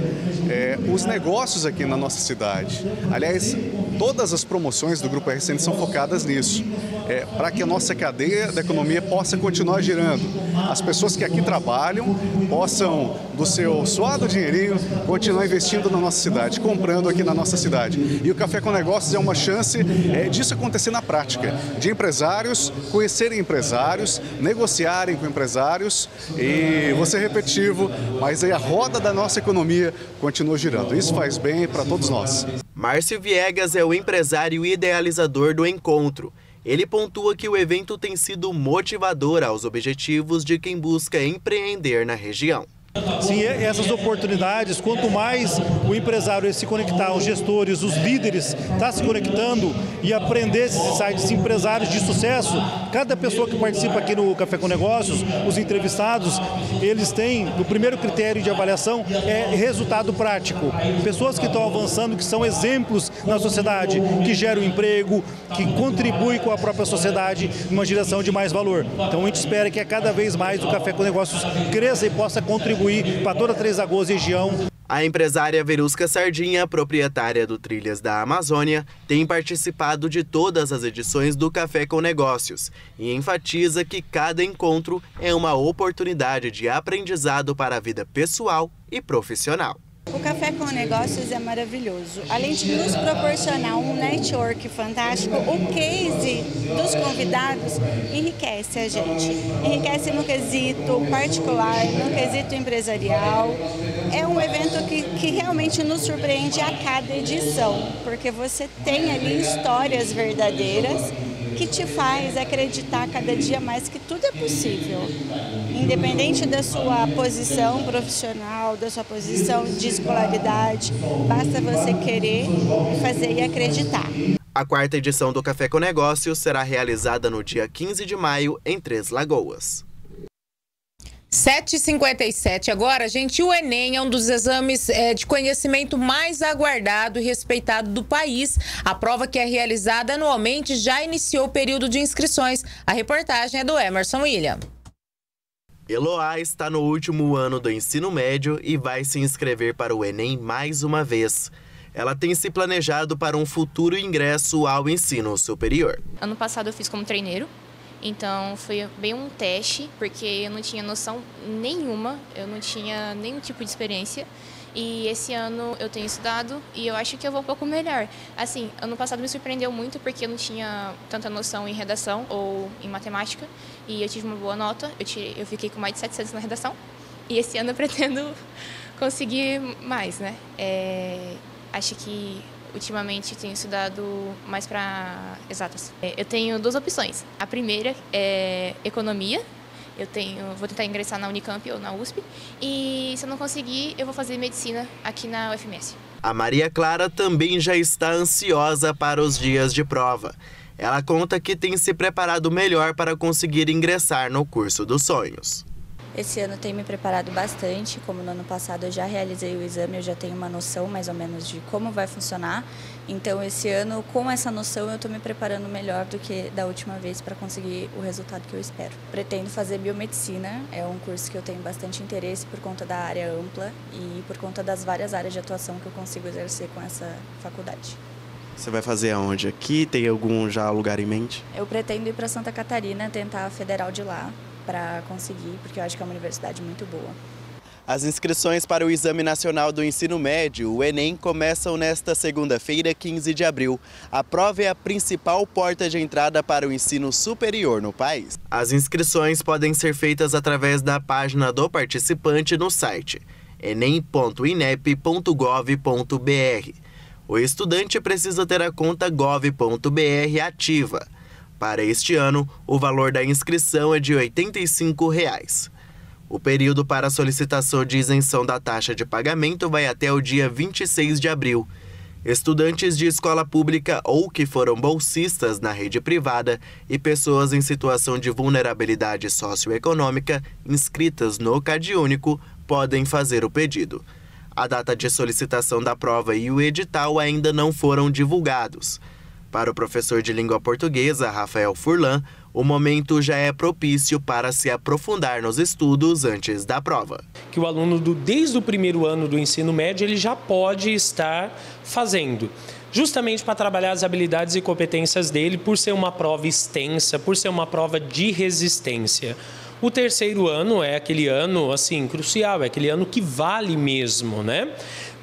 é, os negócios aqui na nossa cidade. Aliás, todas as promoções do Grupo RCN são focadas nisso, é, para que a nossa cadeia da economia possa continuar girando. As pessoas que aqui trabalham possam, do seu suado dinheirinho, continuar investindo na nossa cidade, comprando aqui na nossa cidade. E o Café com Negócios é uma chance é, disso acontecer na prática, de empresários conhecerem empresários, negociarem com empresários e ser repetitivo, mas aí a roda da nossa economia continua girando. Isso faz bem para todos nós. Márcio Viegas é o empresário idealizador do encontro. Ele pontua que o evento tem sido motivador aos objetivos de quem busca empreender na região. Sim, essas oportunidades, quanto mais o empresário se conectar, os gestores, os líderes, está se conectando e aprender esses sites empresários de sucesso, cada pessoa que participa aqui no Café com Negócios, os entrevistados, eles têm, o primeiro critério de avaliação é resultado prático. Pessoas que estão avançando, que são exemplos na sociedade, que geram emprego, que contribuem com a própria sociedade numa direção de mais valor. Então a gente espera que a cada vez mais o Café com Negócios cresça e possa contribuir para toda Três Lagoas região. A empresária Verusca Sardinha, proprietária do Trilhas da Amazônia, tem participado de todas as edições do Café com Negócios e enfatiza que cada encontro é uma oportunidade de aprendizado para a vida pessoal e profissional. O Café com Negócios é maravilhoso. Além de nos proporcionar um network fantástico, o case dos convidados enriquece a gente. Enriquece no quesito particular, no quesito empresarial. É um evento que, que realmente nos surpreende a cada edição, porque você tem ali histórias verdadeiras que te faz acreditar cada dia mais que tudo é possível. Independente da sua posição profissional, da sua posição de escolaridade, basta você querer fazer e acreditar. A quarta edição do Café com Negócios será realizada no dia 15 de maio em Três Lagoas. 7h57 agora, gente. O Enem é um dos exames é, de conhecimento mais aguardado e respeitado do país. A prova que é realizada anualmente já iniciou o período de inscrições. A reportagem é do Emerson William. Eloá está no último ano do ensino médio e vai se inscrever para o Enem mais uma vez. Ela tem se planejado para um futuro ingresso ao ensino superior. Ano passado eu fiz como treineiro então foi bem um teste, porque eu não tinha noção nenhuma, eu não tinha nenhum tipo de experiência. E esse ano eu tenho estudado e eu acho que eu vou um pouco melhor. Assim, ano passado me surpreendeu muito porque eu não tinha tanta noção em redação ou em matemática e eu tive uma boa nota. Eu, tirei, eu fiquei com mais de 700 na redação e esse ano eu pretendo conseguir mais, né? É, acho que ultimamente tenho estudado mais para exatas. É, eu tenho duas opções. A primeira é economia. Eu tenho, vou tentar ingressar na Unicamp ou na USP. E se eu não conseguir, eu vou fazer medicina aqui na UFMS. A Maria Clara também já está ansiosa para os dias de prova. Ela conta que tem se preparado melhor para conseguir ingressar no curso dos sonhos. Esse ano tenho me preparado bastante, como no ano passado eu já realizei o exame, eu já tenho uma noção mais ou menos de como vai funcionar. Então esse ano, com essa noção, eu estou me preparando melhor do que da última vez para conseguir o resultado que eu espero. Pretendo fazer biomedicina, é um curso que eu tenho bastante interesse por conta da área ampla e por conta das várias áreas de atuação que eu consigo exercer com essa faculdade. Você vai fazer aonde? Aqui? Tem algum já lugar em mente? Eu pretendo ir para Santa Catarina, tentar a federal de lá, para conseguir, porque eu acho que é uma universidade muito boa. As inscrições para o Exame Nacional do Ensino Médio, o Enem, começam nesta segunda-feira, 15 de abril. A prova é a principal porta de entrada para o ensino superior no país. As inscrições podem ser feitas através da página do participante no site enem.inep.gov.br. O estudante precisa ter a conta gov.br ativa. Para este ano, o valor da inscrição é de 85 reais. O período para solicitação de isenção da taxa de pagamento vai até o dia 26 de abril. Estudantes de escola pública ou que foram bolsistas na rede privada e pessoas em situação de vulnerabilidade socioeconômica inscritas no CadÚnico podem fazer o pedido. A data de solicitação da prova e o edital ainda não foram divulgados. Para o professor de língua portuguesa, Rafael Furlan, o momento já é propício para se aprofundar nos estudos antes da prova. Que o aluno, do, desde o primeiro ano do ensino médio, ele já pode estar fazendo justamente para trabalhar as habilidades e competências dele, por ser uma prova extensa, por ser uma prova de resistência. O terceiro ano é aquele ano assim crucial, é aquele ano que vale mesmo, né?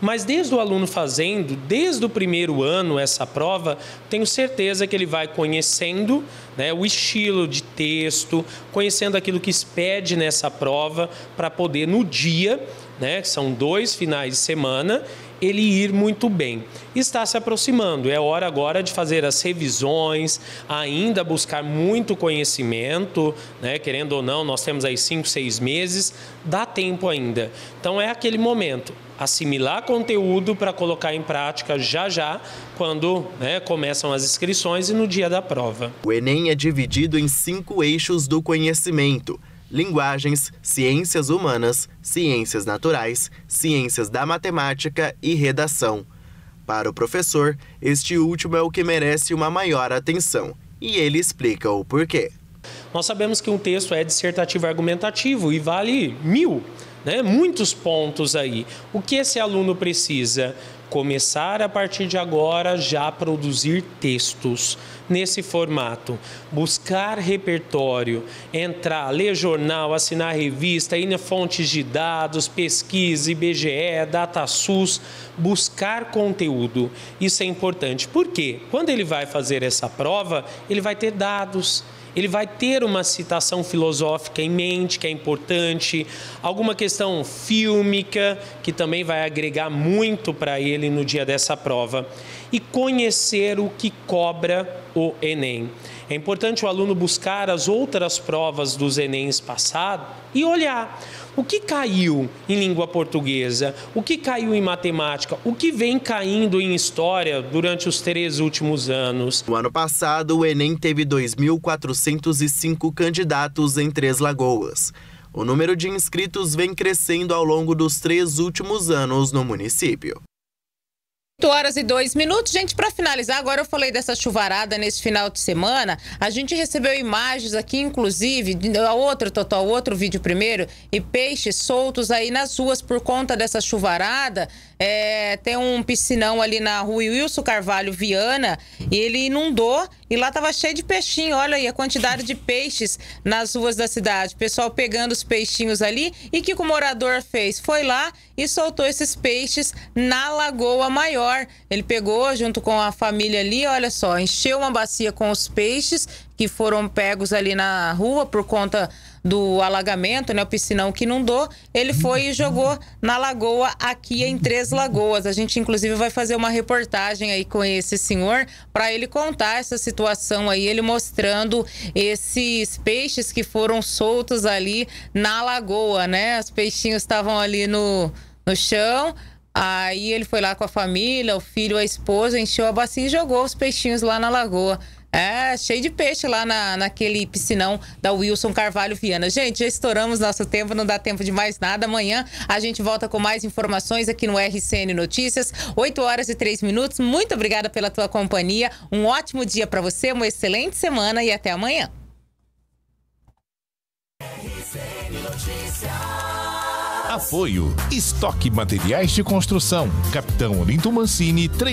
Mas desde o aluno fazendo, desde o primeiro ano essa prova, tenho certeza que ele vai conhecendo né, o estilo de texto, conhecendo aquilo que expede nessa prova, para poder no dia, né, que são dois finais de semana, ele ir muito bem. Está se aproximando, é hora agora de fazer as revisões, ainda buscar muito conhecimento, né? querendo ou não, nós temos aí cinco, seis meses, dá tempo ainda. Então é aquele momento, assimilar conteúdo para colocar em prática já já, quando né, começam as inscrições e no dia da prova. O Enem é dividido em cinco eixos do conhecimento linguagens, ciências humanas, ciências naturais, ciências da matemática e redação. Para o professor, este último é o que merece uma maior atenção, e ele explica o porquê. Nós sabemos que um texto é dissertativo argumentativo e vale mil, né? muitos pontos aí. O que esse aluno precisa? começar a partir de agora já produzir textos nesse formato, buscar repertório, entrar, ler jornal, assinar revista, ir na fontes de dados, pesquisa, IBGE, DataSUS, buscar conteúdo. Isso é importante. Por quê? Quando ele vai fazer essa prova, ele vai ter dados, ele vai ter uma citação filosófica em mente, que é importante, alguma questão fílmica, que também vai agregar muito para ele no dia dessa prova, e conhecer o que cobra o Enem. É importante o aluno buscar as outras provas dos Enems passados e olhar o que caiu em língua portuguesa, o que caiu em matemática, o que vem caindo em história durante os três últimos anos. No ano passado, o Enem teve 2.405 candidatos em Três Lagoas. O número de inscritos vem crescendo ao longo dos três últimos anos no município. 8 horas e 2 minutos. Gente, para finalizar, agora eu falei dessa chuvarada nesse final de semana. A gente recebeu imagens aqui, inclusive, a outro, Totó, outro vídeo primeiro, e peixes soltos aí nas ruas por conta dessa chuvarada. É, tem um piscinão ali na rua Wilson Carvalho Viana e ele inundou e lá tava cheio de peixinho. Olha aí a quantidade de peixes nas ruas da cidade. Pessoal pegando os peixinhos ali e que o morador fez? Foi lá e soltou esses peixes na Lagoa Maior. Ele pegou junto com a família ali, olha só, encheu uma bacia com os peixes que foram pegos ali na rua por conta do alagamento, né? O piscinão que inundou, ele foi e jogou na lagoa aqui em Três Lagoas. A gente inclusive vai fazer uma reportagem aí com esse senhor para ele contar essa situação aí, ele mostrando esses peixes que foram soltos ali na lagoa, né? Os peixinhos estavam ali no, no chão. Aí ele foi lá com a família, o filho, a esposa, encheu a bacia e jogou os peixinhos lá na lagoa. É, cheio de peixe lá na, naquele piscinão da Wilson Carvalho Viana. Gente, já estouramos nosso tempo, não dá tempo de mais nada. Amanhã a gente volta com mais informações aqui no RCN Notícias. 8 horas e 3 minutos. Muito obrigada pela tua companhia. Um ótimo dia para você, uma excelente semana e até amanhã. Apoio: Estoque Materiais de Construção. Capitão Olinto Mancini, 3